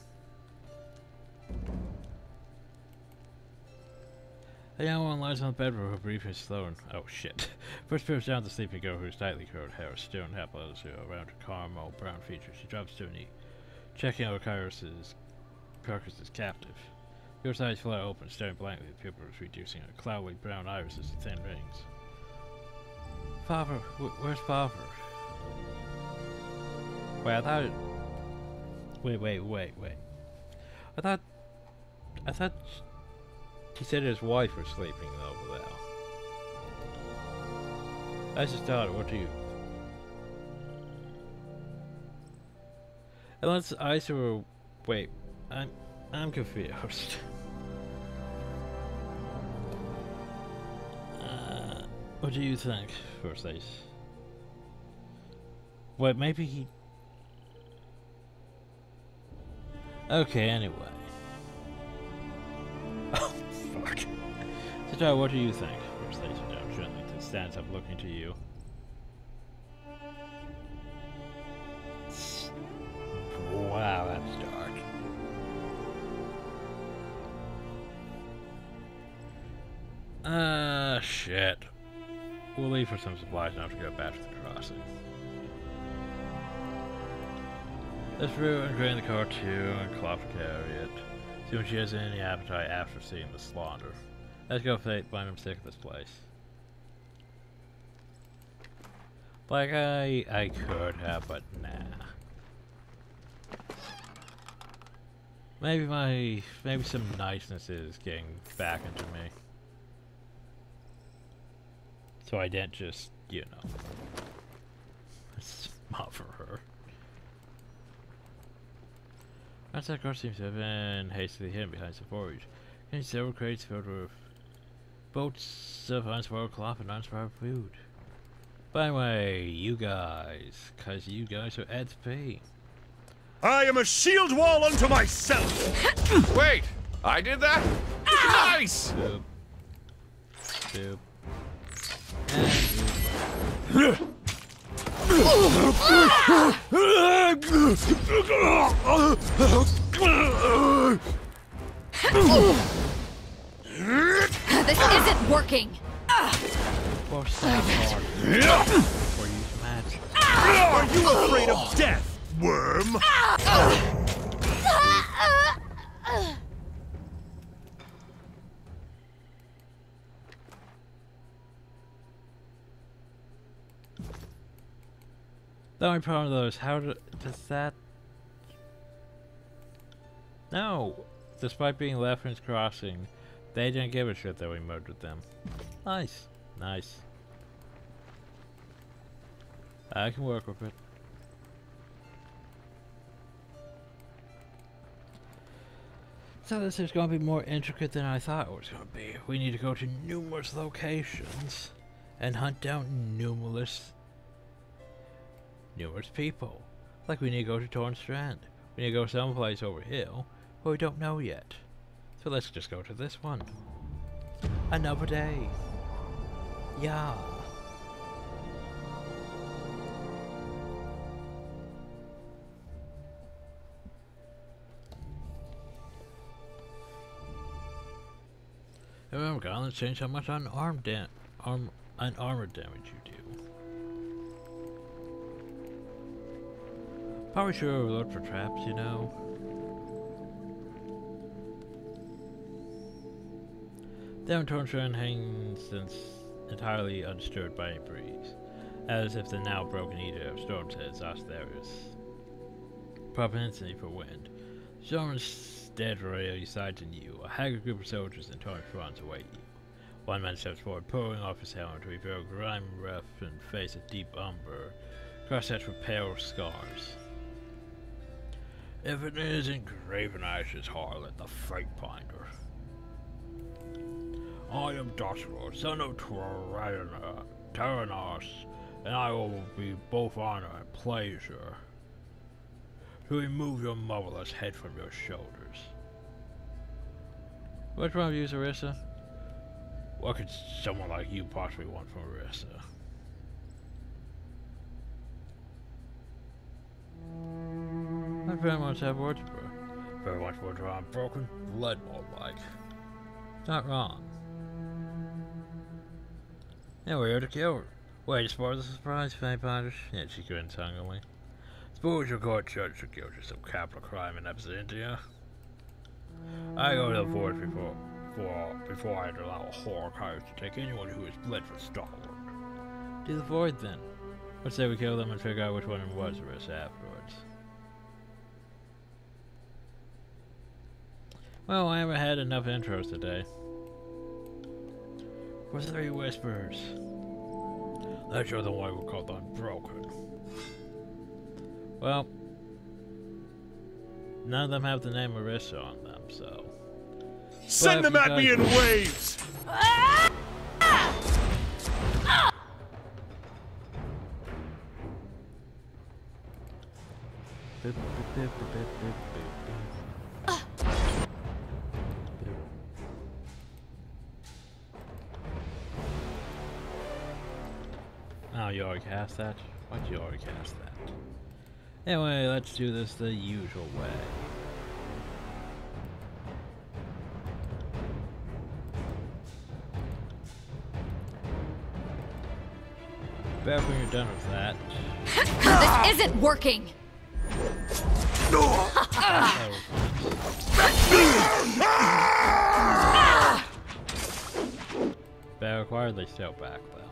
A young one lies on the bed with her briefly slowing. Oh shit. First peers down the sleeping girl whose tightly curled hair is still in half around her caramel brown features. She drops to her knee, checking out Kyros' carcass captive. Your eyes flare open, staring blankly at the pupils reducing her cloudy brown irises to thin rings. Father, where's father? Wait, I thought. Wait, wait, wait, wait. I thought. I thought. He said his wife was sleeping over there. That's his daughter. What do you? Unless I were. Wait, I'm. I'm confused. what do you think, First Ace? Wait, maybe he. Okay, anyway. Oh, fuck. So, what do you think? First Ace down gently stands up looking to you. Wow, that's dark. Ah, shit. We'll leave for some supplies now to go back to the crossing. Let's root and drain the car too, and will carry it. See when she has any appetite after seeing the slaughter. Let's go find him sick of this place. Like I I could have, but nah. Maybe my maybe some niceness is getting back into me. So I didn't just, you know, smother her. Outside car seems to have been hastily hidden behind some foliage. And several crates filled with boats of unspoiled cloth and unspoiled food. By the way, you guys, cause you guys are Ed's pay. I am a shield wall unto myself! Wait, I did that? Ah! Nice! Soup. Soup. This isn't working. Hard. Or use magic. Are you afraid of death, worm? Ah! Ah! Ah! The only problem though is how do, does that... No! Despite being Lethian's Crossing, they didn't give a shit that we murdered them. Nice. Nice. I can work with it. So this is going to be more intricate than I thought it was going to be. We need to go to numerous locations and hunt down numerous numerous people. Like we need to go to Torn Strand. We need to go someplace over here, but we don't know yet. So let's just go to this one. Another day. Yeah. Remember, Garland changed how much unarmed da- arm damage you Probably should looked for traps, you know. Down Tornshine hangs since entirely undisturbed by any breeze, as if the now broken eater of storms had exhausted there is propensity for wind. Storms dead radio sides in you, a haggard group of soldiers in torn fronts await you. One man steps forward, pulling off his helmet to reveal a grimy rough and face of deep umber, cross-hatched with pale scars. If it isn't Graven Ash's harlot, the Fatebinder. I am Dosro, son of Tyrannos, and I will be both honor and pleasure to remove your motherless head from your shoulders. Which one of you is Arissa? What could someone like you possibly want from Arissa? I very much have words for. Very much more drawn broken blood more like. Not wrong. Yeah, we're here to kill her. Wait, to spoil the surprise, Faye Potters? Yeah, she could grins hungrily. Suppose your court judge should guilt you some capital crime in Absentia. I go to the forge before, before, before I'd allow a horror Horcrux to take anyone who has bled for Stalwart. To the void then. Let's say we kill them and figure out which one it was the rest Well, I haven't had enough intros today. For three whispers. That you're the one who called Unbroken. Well, none of them have the name Marissa on them, so. Send them at me in waves! Ah! Ah! Cast that? Why'd you already cast that? Anyway, let's do this the usual way. Back when you're done with that. This isn't working! that Better quietly still back though.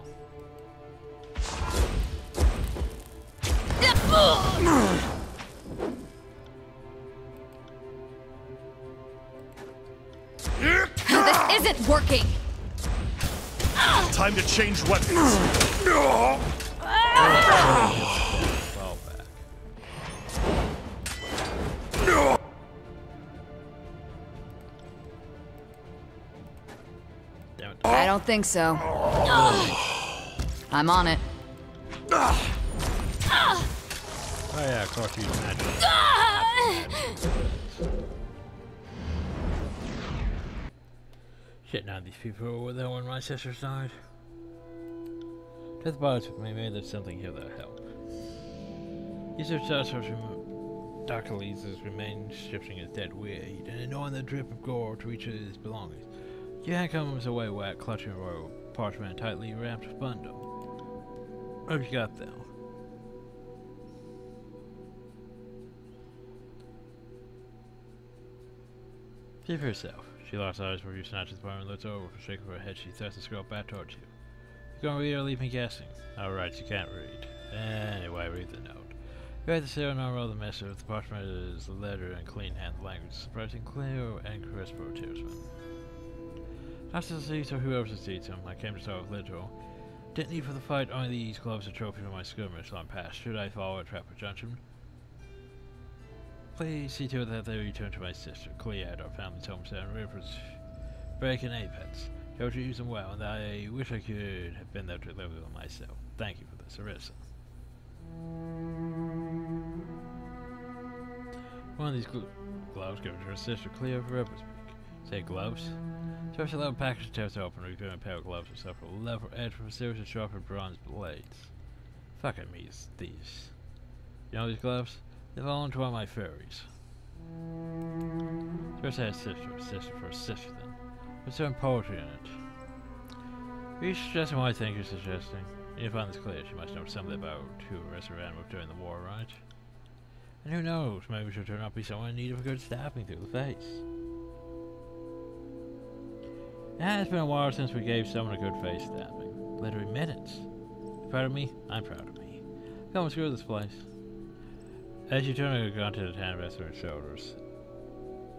This isn't working! Time to change weapons. Fall back. Damn it. I don't think so. I'm on it. Yeah, magic. Shit, now these people were there when my sister died. Death bothers me, maybe there's something here that'll help. These are just from Dr. Lee's remains shifting his dead weed, and ignoring the drip of gore to each of his belongings. Johan comes away wet, clutching a of parchment tightly wrapped bundle. What have you got, though? See for yourself. She locks eyes where you snatches the bar and looks over. With a shake of her head, she thrusts the scroll back towards you. You gonna read or leave me guessing? Alright, you can't read. Anyway, read the note. You write the serial number of the message. The parchment is the letter in clean hand language, surprising clear and crisp for a tearsman. Not to succeed or whoever succeeds him, I came to start with literal. Didn't need for the fight, only these gloves a trophy for my skirmish on past. Should I follow a trap Trapper Junction? Please see to it that they return to my sister, Clead, our family's homestead in Rivers, Break and Apex. You use them well, and I wish I could have been there to live with them myself. Thank you for this, Arissa. One of these glo- gloves given to her sister, Cleo of Riverspeak. Say gloves? A little package tears open, revealing a pair of gloves with several level edge from a series of sharpened bronze blades. Fucking me, these. You know these gloves? They one of my fairies. First I had sister, sister for sister then. What's some poetry in it? Are you suggesting what I think you're suggesting? You find this clear, she must know something about who Arrested ran with during the war, right? And who knows, maybe she'll turn out to be someone in need of a good stabbing through the face. It has been a while since we gave someone a good face stabbing. Literally minutes. Proud of me? I'm proud of me. Come and screw this place. As you turn your gun to the hand rests on shoulders.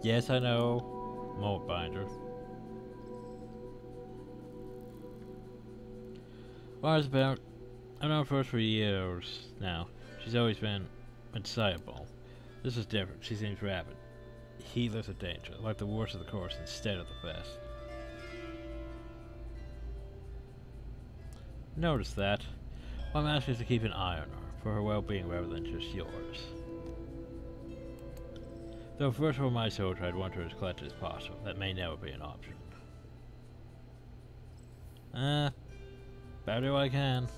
Yes, I know. Mold binder. About I've known her for years now. She's always been insatiable. This is different. She seems rabid. Heedless of danger, like the worst of the course instead of the best. Notice that. My mask is to keep an eye on her, for her well-being rather than just yours. Though first for my soldier, I'd want her as clutch as possible. That may never be an option. Uh, better do what I can.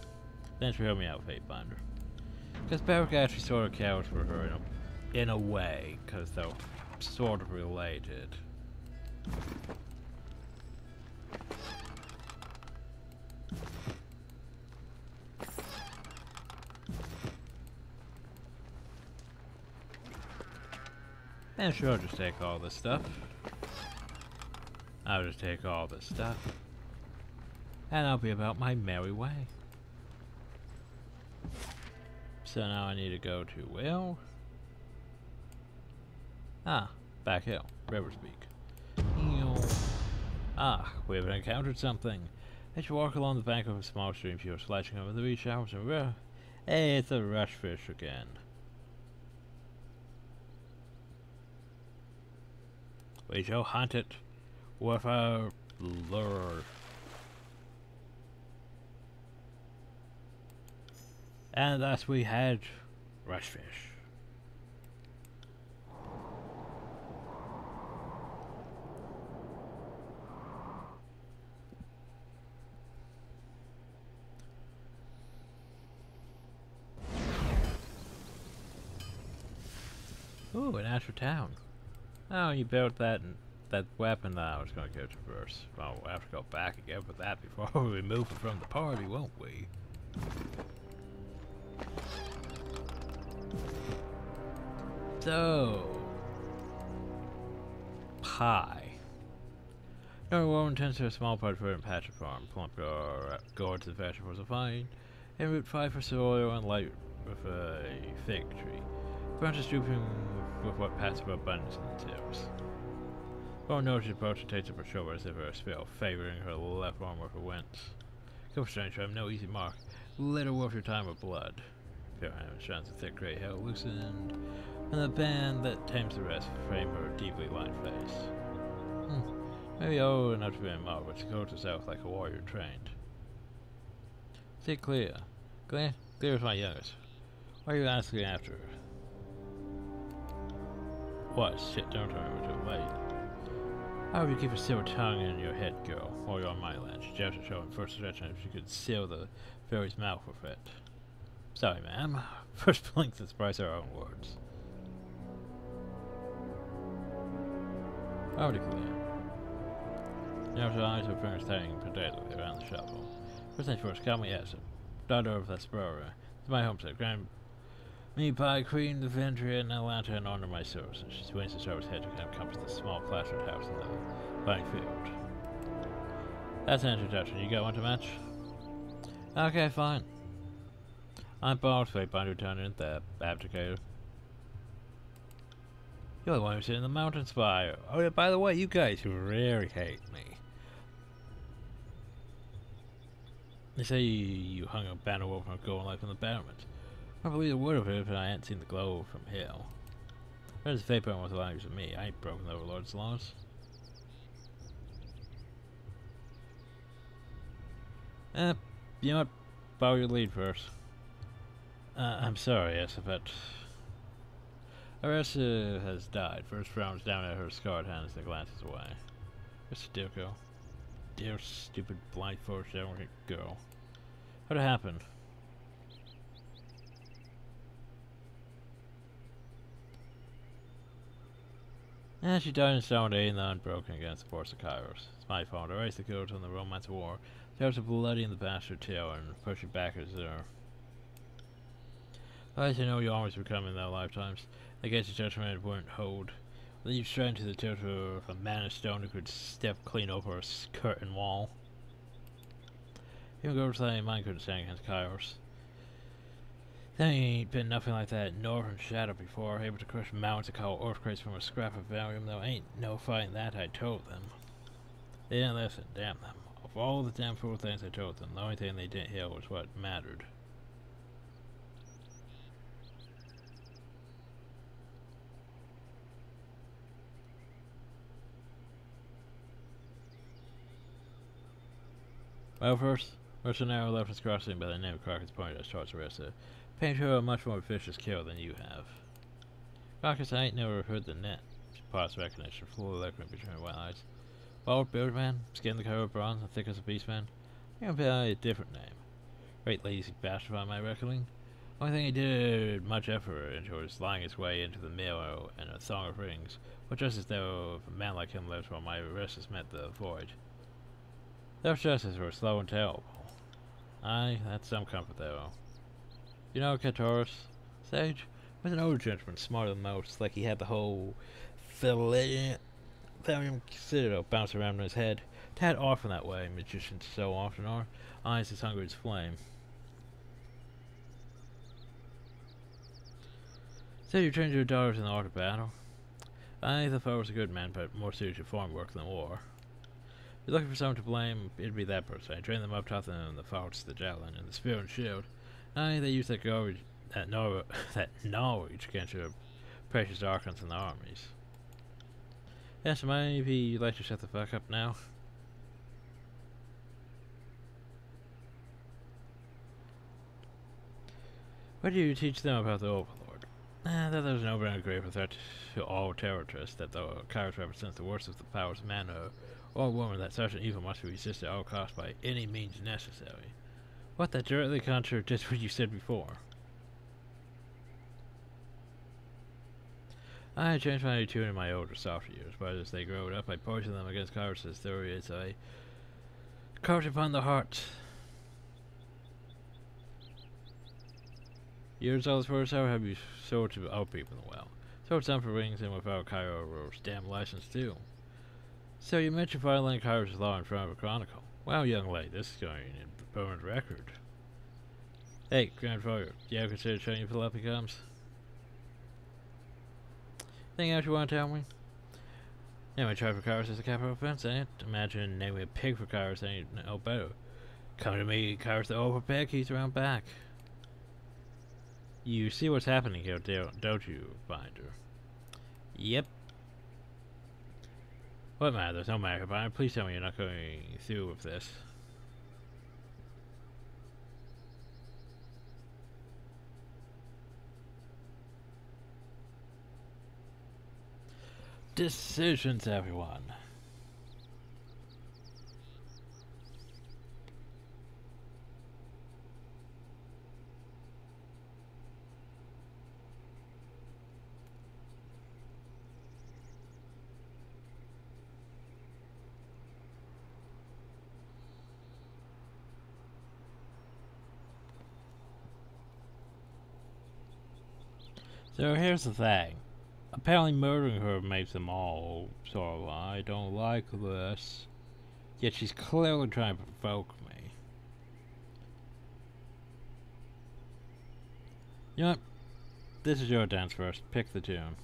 Thanks for helping me out, Fate Fatebinder. Because Barik actually sort of counts for her in a, in a way, because they're sort of related. And sure, I'll just take all this stuff. I'll just take all this stuff. And I'll be about my merry way. So now I need to go to, well... Ah, back hill, Riverspeak. Ah, we have encountered something. As you walk along the bank of a small stream, you're splashing over the beach showers and river. Hey, it's a rush fish again. We shall hunt it with our lure. And thus we had rushfish. Ooh, an actual Town. Oh, you built that that weapon that I was going to go to first. Well, we'll have to go back again with that before we move it from the party, won't we? So... Pie. Number one intends to a small part for a patch of farm. Plump your uh, gourd to the vegetables of vine. And root 5 for soil and light with a fig tree. Branches drooping with what passive abundance tips. Well noted approach takes up her shoulder as if her spell favoring her left arm with her wince. Come stranger, I'm no easy mark. Little worth your time with blood. Pure hand shines a thick grey hair loosened, and the band that tames the rest frame her deeply lined face. Hmm. Maybe old enough to be a mob, but she holds herself like a warrior trained. See clear. Clear? Clear is my youngest. Why are you asking after her? What? Shit, don't tell me we're too late. How would you keep a silver tongue in your head, girl, while you're on my land? She gestured showing first suggestion if she could seal the fairy's mouth with it. Sorry, ma'am. First blinks and surprise her own words. Already clear. Now her eyes her fingers hanging pedantically around the shovel. First things first, call me Asa. Daughter of Thesperia. It's my homestead. Grand me by Queen of Vendria in Atlanta and honor my services. She swings the shovel's head to to the small plastered house in the playing field. That's an introduction. You got one to match? Okay, fine. I'm Bald Fatebinder Lieutenant, the Abdicator. You're the one who's in the mountain spire. Oh yeah, by the way, you guys really hate me. They say you, hung a banner over a golden light from the battlement. I believe a word of it if I hadn't seen the glow from hell. There's vapor the language of me. I ain't broken the Overlord's laws. Eh, you know what? Bow your lead first. Uh, I'm sorry, but... Aressa has died. First frowns down at her scarred hands and glances away. Mr. Dirko. Dear stupid blind blindfolded girl. What happened? And she died in stone day and the unbroken against the force of Kyros. It's my fault. I raised the girls in the romance war. There's a bloody in the bastard tail and push it back as there. As you know, you always become in their lifetimes. I guess the judgment wouldn't hold. Leave straight into the territory of a man of stone who could step clean over a curtain wall. Even girls that ain't mine couldn't stand against Kyros. There ain't been nothing like that Northern Shadow before, able to crush mountains and call earthquakes from a scrap of Valium, though ain't no fighting that, I told them. They didn't listen, damn them. Of all the damn fool things I told them, the only thing they didn't hear was what mattered. Well, first, mercenary left us crossing by the name of Crockett's Point as Charles Arrested. Her a much more vicious kill than you have. Crocus, I ain't never heard the net. Paused recognition, full liquor between her white eyes. Bald bearded man, skin the color of bronze, and thick as a beast man. You're by uh, a different name. Great lazy bastard by my reckoning. Only thing he did much effort into was lying his way into the mill and a song of rings, but just as though a man like him lived while my arrests met the void. Those justices were slow and terrible. Aye, that's some comfort though. You know, Cataurus, Sage was an old gentleman, smarter than most, like he had the whole fillet Valium Citadel bounce around in his head. Tad often that way, magicians so often are. Eyes as hungry as flame. So you trained your daughters in the art of battle? I thought was a good man, but more suited to farm work than war. If you're looking for someone to blame, it'd be that person. I trained them up, taught them the faults, the javelin, and the spear and shield. I they use that garbage, that, know, that knowledge against your precious archons and the armies. Yes, maybe you'd like to shut the fuck up now? What do you teach them about the Overlord? Eh, that there's no and greater threat to all terrorists, that the Kyros represents the worst of the powers of man or, or woman, that such an evil must be resisted at all costs by any means necessary. What, that directly contradicts what you said before. I changed my attitude in my older, softer years, but as they grow up, I poisoned them against Kyros' theory as I carved upon the heart. Years all this first hour have you sold to other people in the well. So it's time for rings and without Kyros' damn license too. So you mentioned violating Kyros' law in front of a chronicle. Well, young lady, this is going in the permanent record. Hey, grandfather, do you ever consider showing your Penelope comes? Anything else you want to tell me? Anyway, try for Kyros as a capital offense, ain't it? Imagine naming a pig for Kyros ain't no better. Come to me, Kyros the over pig, he's around back. You see what's happening here, don't you, Binder? Yep. What matter? There's no matter, Binder. Uh, please tell me you're not going through with this. decisions, everyone. So here's the thing. Apparently murdering her makes them all so I don't like this. Yet she's clearly trying to provoke me. You know what? This is your dance first. Pick the tune.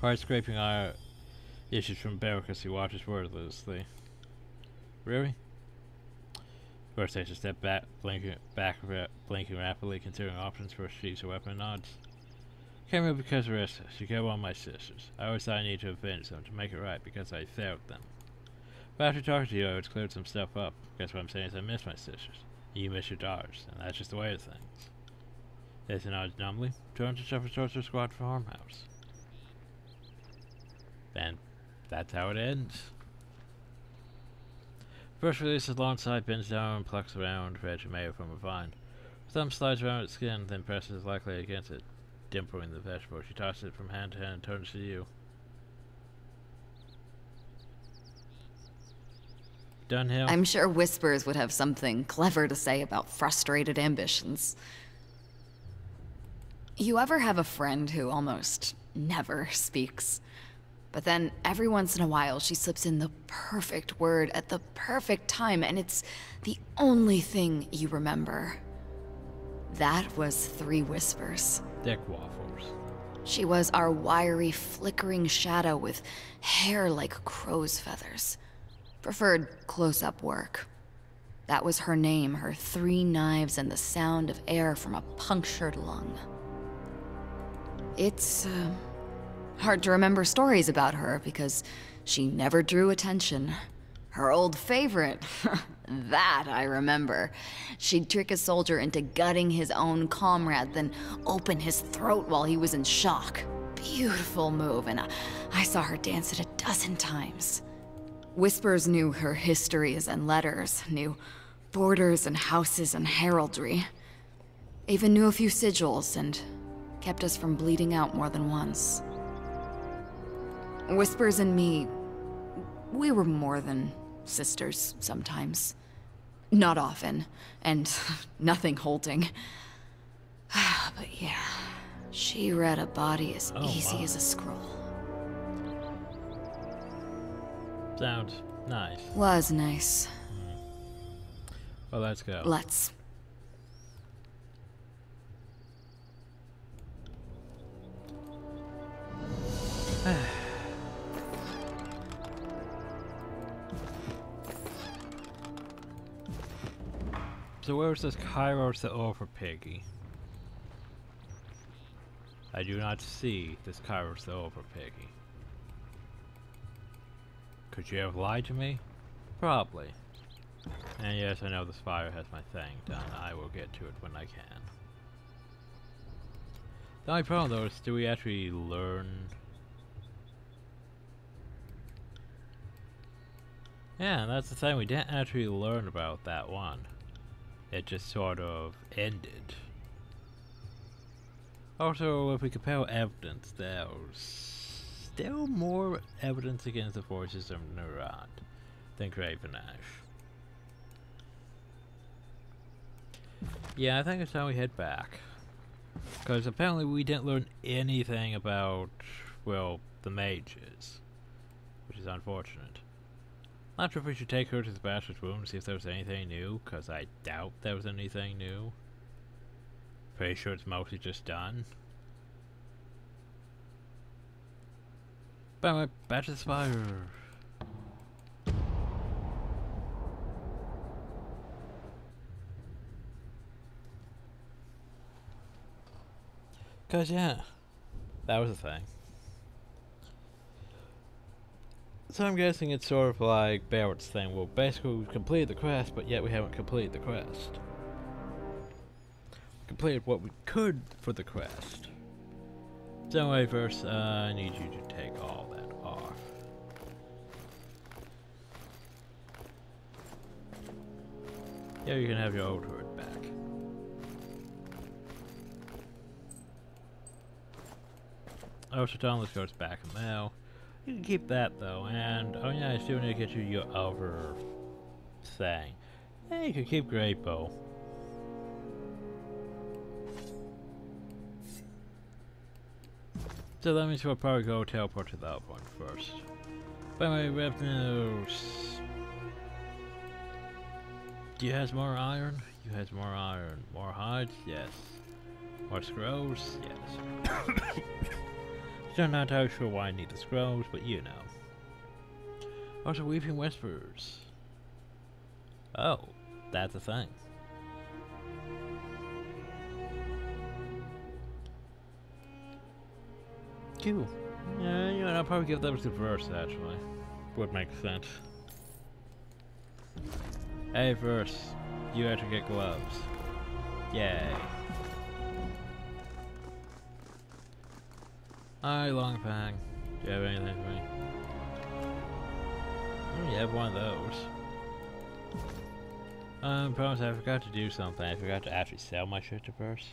Card scraping eye issues from Barik as he watches wordlessly. Really? First takes a step back, blinking, back, blinking rapidly, considering options for sheets or weapon nods. Came here because of restless. You killed one of my sisters. I always thought I needed to avenge them, to make it right, because I failed them. But after talking to you, it's cleared some stuff up. Guess what I'm saying is I miss my sisters. You miss your daughters, and that's just the way of things. Jason nods numbly, turns to suffer Sorcerer Squad farmhouse. And that's how it ends. First releases alongside bends down and plucks around Vegemale from a vine. Thumb slides around its skin, then presses lightly against it, dimpling the vegetable. She tosses it from hand to hand and turns to you. Dunhill? I'm sure Whispers would have something clever to say about frustrated ambitions. You ever have a friend who almost never speaks? But then every once in a while, she slips in the perfect word at the perfect time, and it's the only thing you remember. That was Three Whispers. Dick Waffles. She was our wiry, flickering shadow with hair like crow's feathers. Preferred close up work. That was her name, her three knives, and the sound of air from a punctured lung. It's, uh, Hard to remember stories about her because she never drew attention. Her old favorite. that I remember. She'd trick a soldier into gutting his own comrade, then open his throat while he was in shock. Beautiful move, and I saw her dance it a dozen times. Whispers knew her histories and letters, knew borders and houses and heraldry. Even knew a few sigils and kept us from bleeding out more than once. Whispers and me, we were more than sisters sometimes. Not often, and nothing holding. but yeah, she read a body as Oh, easy wow. as a scroll. Sounds nice. Was nice. Hmm. Well, let's go. Let's. So where's this Kyros the over piggy? I do not see this Kyros the over piggy. Could you have lied to me? Probably. And yes, I know this fire has my thing done. I will get to it when I can. The only problem though is do we actually learn Yeah, that's the thing, we didn't actually learn about that one. It just sort of ended. Also, if we compare evidence, there's still more evidence against the forces of Nerat than Graven Ash. Yeah, I think it's time we head back. Because apparently we didn't learn anything about, well, the mages. Which is unfortunate. Not sure if we should take her to the bastard's room to see if there was anything new, because I doubt there was anything new. Pretty sure it's mostly just done. By my to the spire. Cause yeah, that was the thing. So I'm guessing it's sort of like Barrett's thing. Well, basically we've completed the quest, but yet we haven't completed the quest. Completed what we could for the quest. So anyway, verse, uh, I need you to take all that off. Yeah, you can have your old hood back. Oh, so Dauntless goes back now. You can keep that though, and oh yeah, I still need to get you your other thing. You can keep Great Bow. So that means we'll probably go teleport to that one first. By the way, Rev news. You has more iron? You has more iron. More hides? Yes. More scrolls? Yes. Still not entirely sure why I need the scrolls, but you know. Also, Weeping Whispers. Oh, that's a thing. Cool. Yeah, you know, I'll probably give those to Verse, actually. Would make sense. Hey, Verse. You to get gloves. Yay. Hi, Longfang. Do you have anything for me? Oh, you have one of those. Um, promise I forgot to do something. I forgot to actually sell my shit to Verse.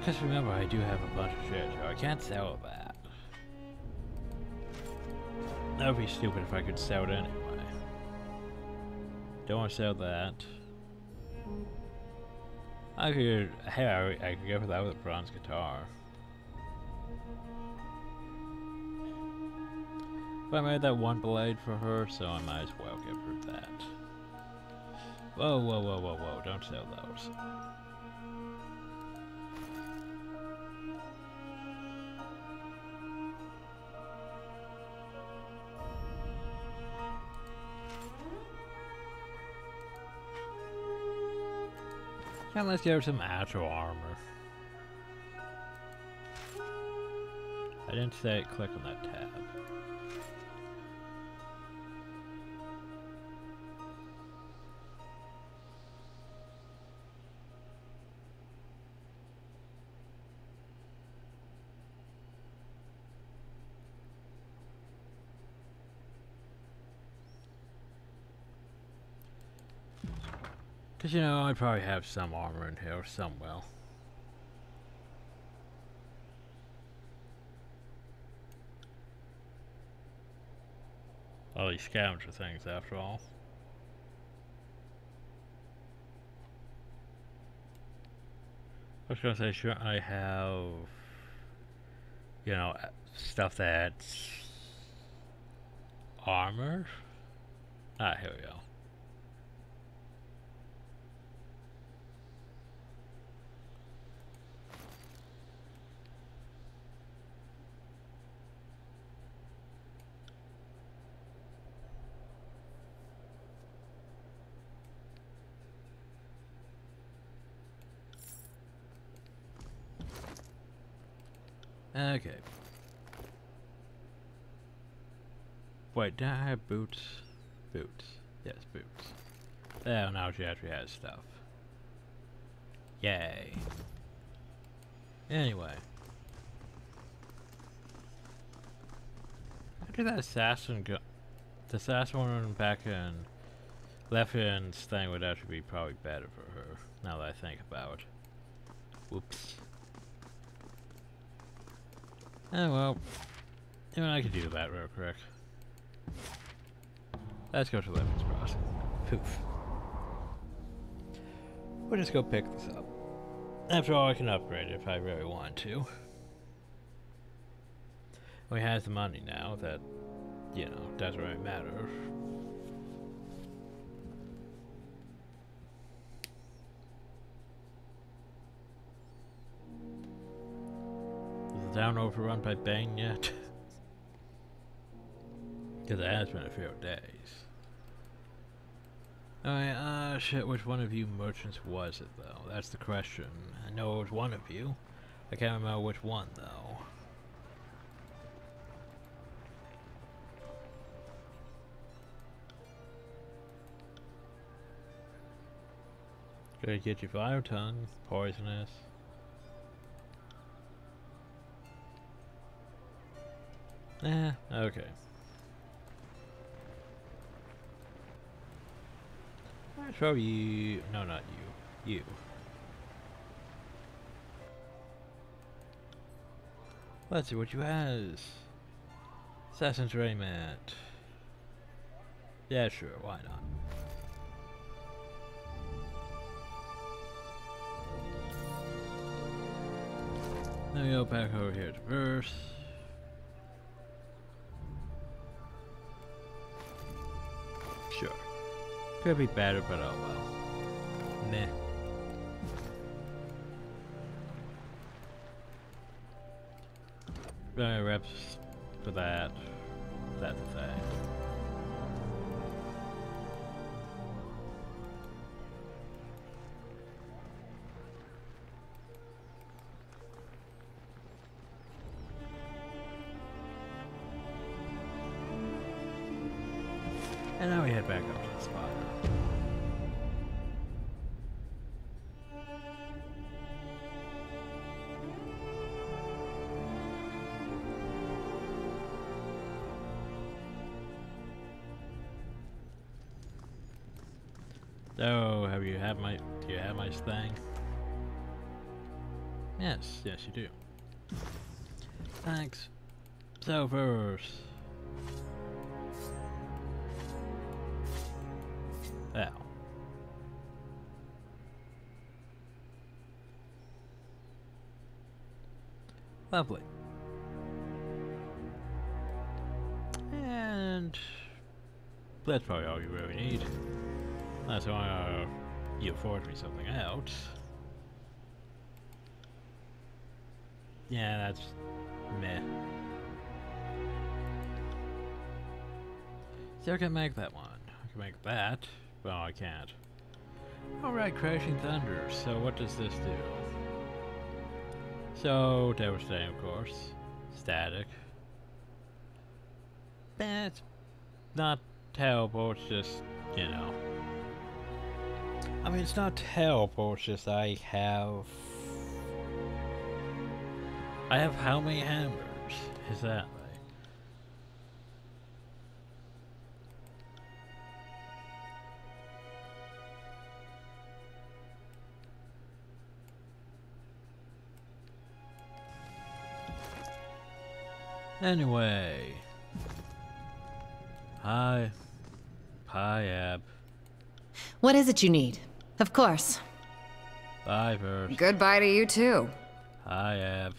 Because remember, I do have a bunch of shit, so I can't sell that. That would be stupid if I could sell it anyway. Don't want to sell that. I could, hey, I, I could go for that with a bronze guitar. But I made that one blade for her, so I might as well give her that. Whoa, whoa, whoa, whoa, whoa, don't sell those. Yeah, let's give her some actual armor. I didn't say click on that tab. Because, you know, I probably have some armor in here or somewhere. All these scavenger things, after all. I was gonna say, sure, I have, you know, stuff that's armor. Ah, here we go. Okay. Wait, did I have boots? Boots. Yes, boots. Oh, now she actually has stuff. Yay. Anyway. After that assassin go- the assassin one back in Lefthand's thing would actually be probably better for her, now that I think about it. Whoops. Oh well. You know, I could do that real quick. Let's go to Lethian's Crossing. Poof. We'll just go pick this up. After all, I can upgrade if I really want to. We have the money now that, you know, doesn't really matter. Town overrun by Bane yet? Because it has been a few days. Alright, uh, shit, which one of you merchants was it, though? That's the question. I know it was one of you. I can't remember which one, though. Gonna get you fire tongue, poisonous. Eh, okay. I'll show you. No, not you. You. Let's see what you has. Assassin's Raiment. Yeah, sure, why not? Let me go back over here to verse. Could be better, but oh well. Meh. Uh, reps for that. That's the thing. And now we head back up Yes, yes you do. Thanks. So first, Ow. Lovely. And that's probably all you really need. Unless uh, you afford me something else. Yeah, that's meh. See, I can make that one. I can make that. Well, I can't. Alright, Crashing Thunder. So what does this do? So, devastating, of course. Static. Eh, that's not terrible, it's just, you know. I mean, it's not terrible, it's just I have... I have how many hammers? Is that right? Anyway. Hi. Hi, Ab. What is it you need? Of course. Bye, first. Goodbye to you too. Hi, Eb.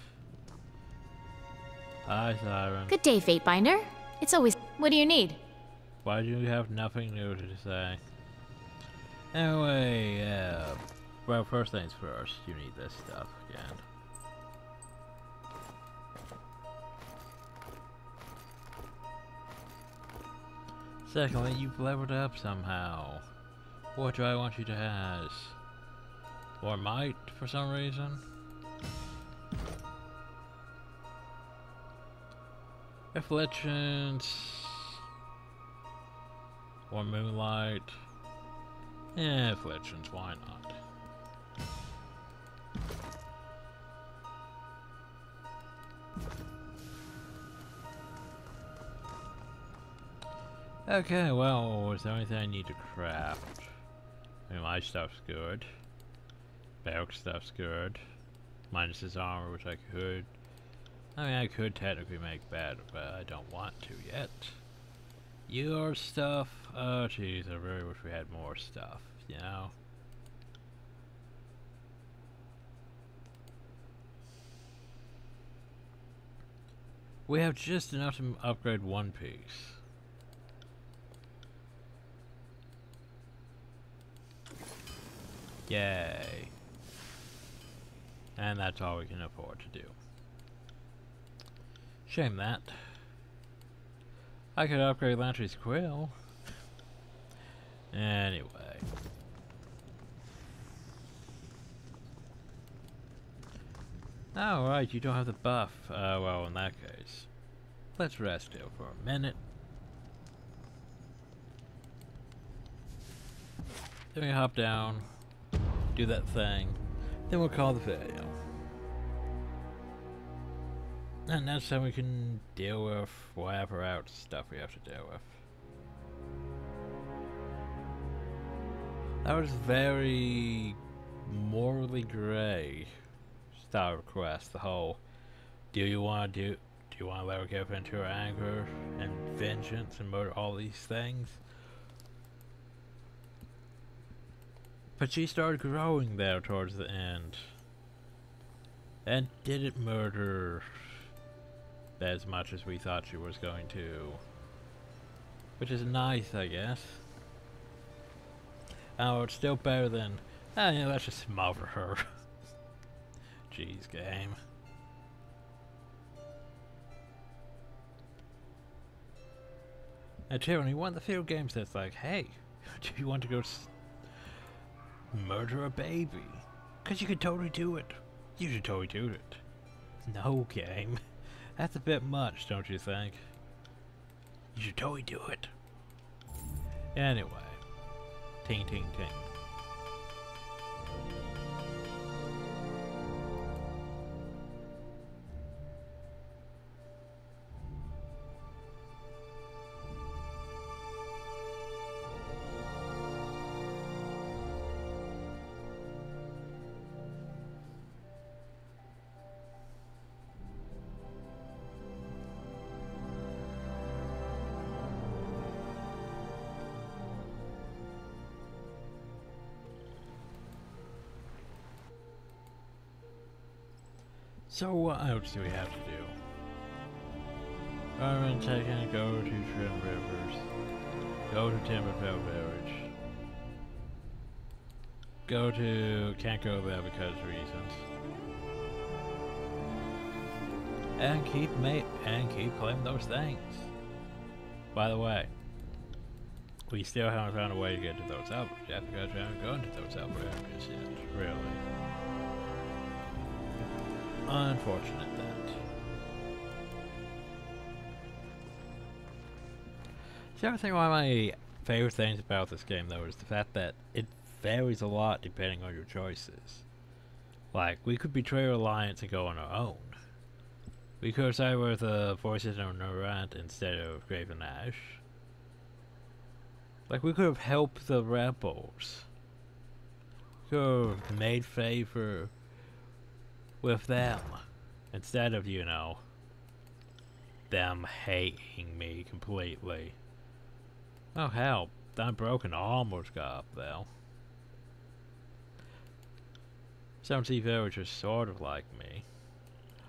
Hi, Sirin. Good day, Fatebinder. It's always. What do you need? Why do you have nothing new to say? Anyway, uh, well, first things first, you need this stuff again. Secondly, you've leveled up somehow. What do I want you to have? Or might, for some reason? Afflictions. Or moonlight. Yeah, afflictions, why not? Okay, well, is there anything I need to craft? I mean, my stuff's good. Belk's stuff's good. Minus his armor, which I could. I mean, I could technically make better, but I don't want to yet. Your stuff? Oh, jeez, I really wish we had more stuff, you know? We have just enough to upgrade one piece. Yay. And that's all we can afford to do. Shame that. I could upgrade Lantry's quill. Anyway. Alright, you don't have the buff. Uh, well, in that case. Let's rest here for a minute. Then we hop down, do that thing, then we'll call the video. And that's how we can deal with whatever else stuff we have to deal with. That was very morally grey style request. The whole, do you want to do? Do you want to let her give into her anger and vengeance and murder all these things? But she started growing there towards the end, and didn't murder as much as we thought she was going to. Which is nice, I guess. Oh, it's still better than, ah, yeah, let's just smother her. Jeez, game. And Tyranny, one of the few games that's like, hey, do you want to go murder a baby? Because you could totally do it. You should totally do it. No game. That's a bit much, don't you think? You should totally do it. Anyway. Ting ting ting. So what else do we have to do? Armin taking go to Trim Rivers. Go to Timberfell Village. Go to can't go there because reasons. And keep mate and keep playing those things. By the way, we still haven't found a way to get to those albums yet because we haven't gone to those albums yet, really. Unfortunate that. See, I think one of my favorite things about this game, though, is the fact that it varies a lot depending on your choices. Like, we could betray our alliance and go on our own. We could side with the forces of Nerat instead of Graven Ash. Like, we could have helped the rebels. We Could have made favor with them instead of, you know, them hating me completely. Oh hell, that broken almost got up though. Some seafarers just sort of like me.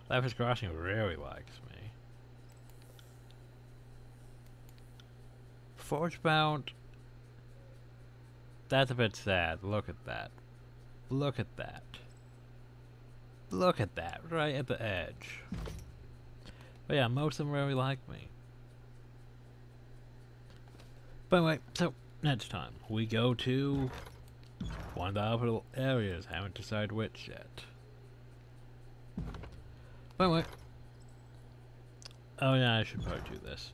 Life is Crossing really likes me. Forgebound. That's a bit sad. Look at that. Look at that. Look at that, right at the edge. But yeah, most of them really like me. But anyway, so next time we go to one of the other areas. Haven't decided which yet. But anyway. Oh yeah, I should probably do this.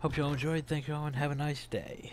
Hope you all enjoyed. Thank you all and have a nice day.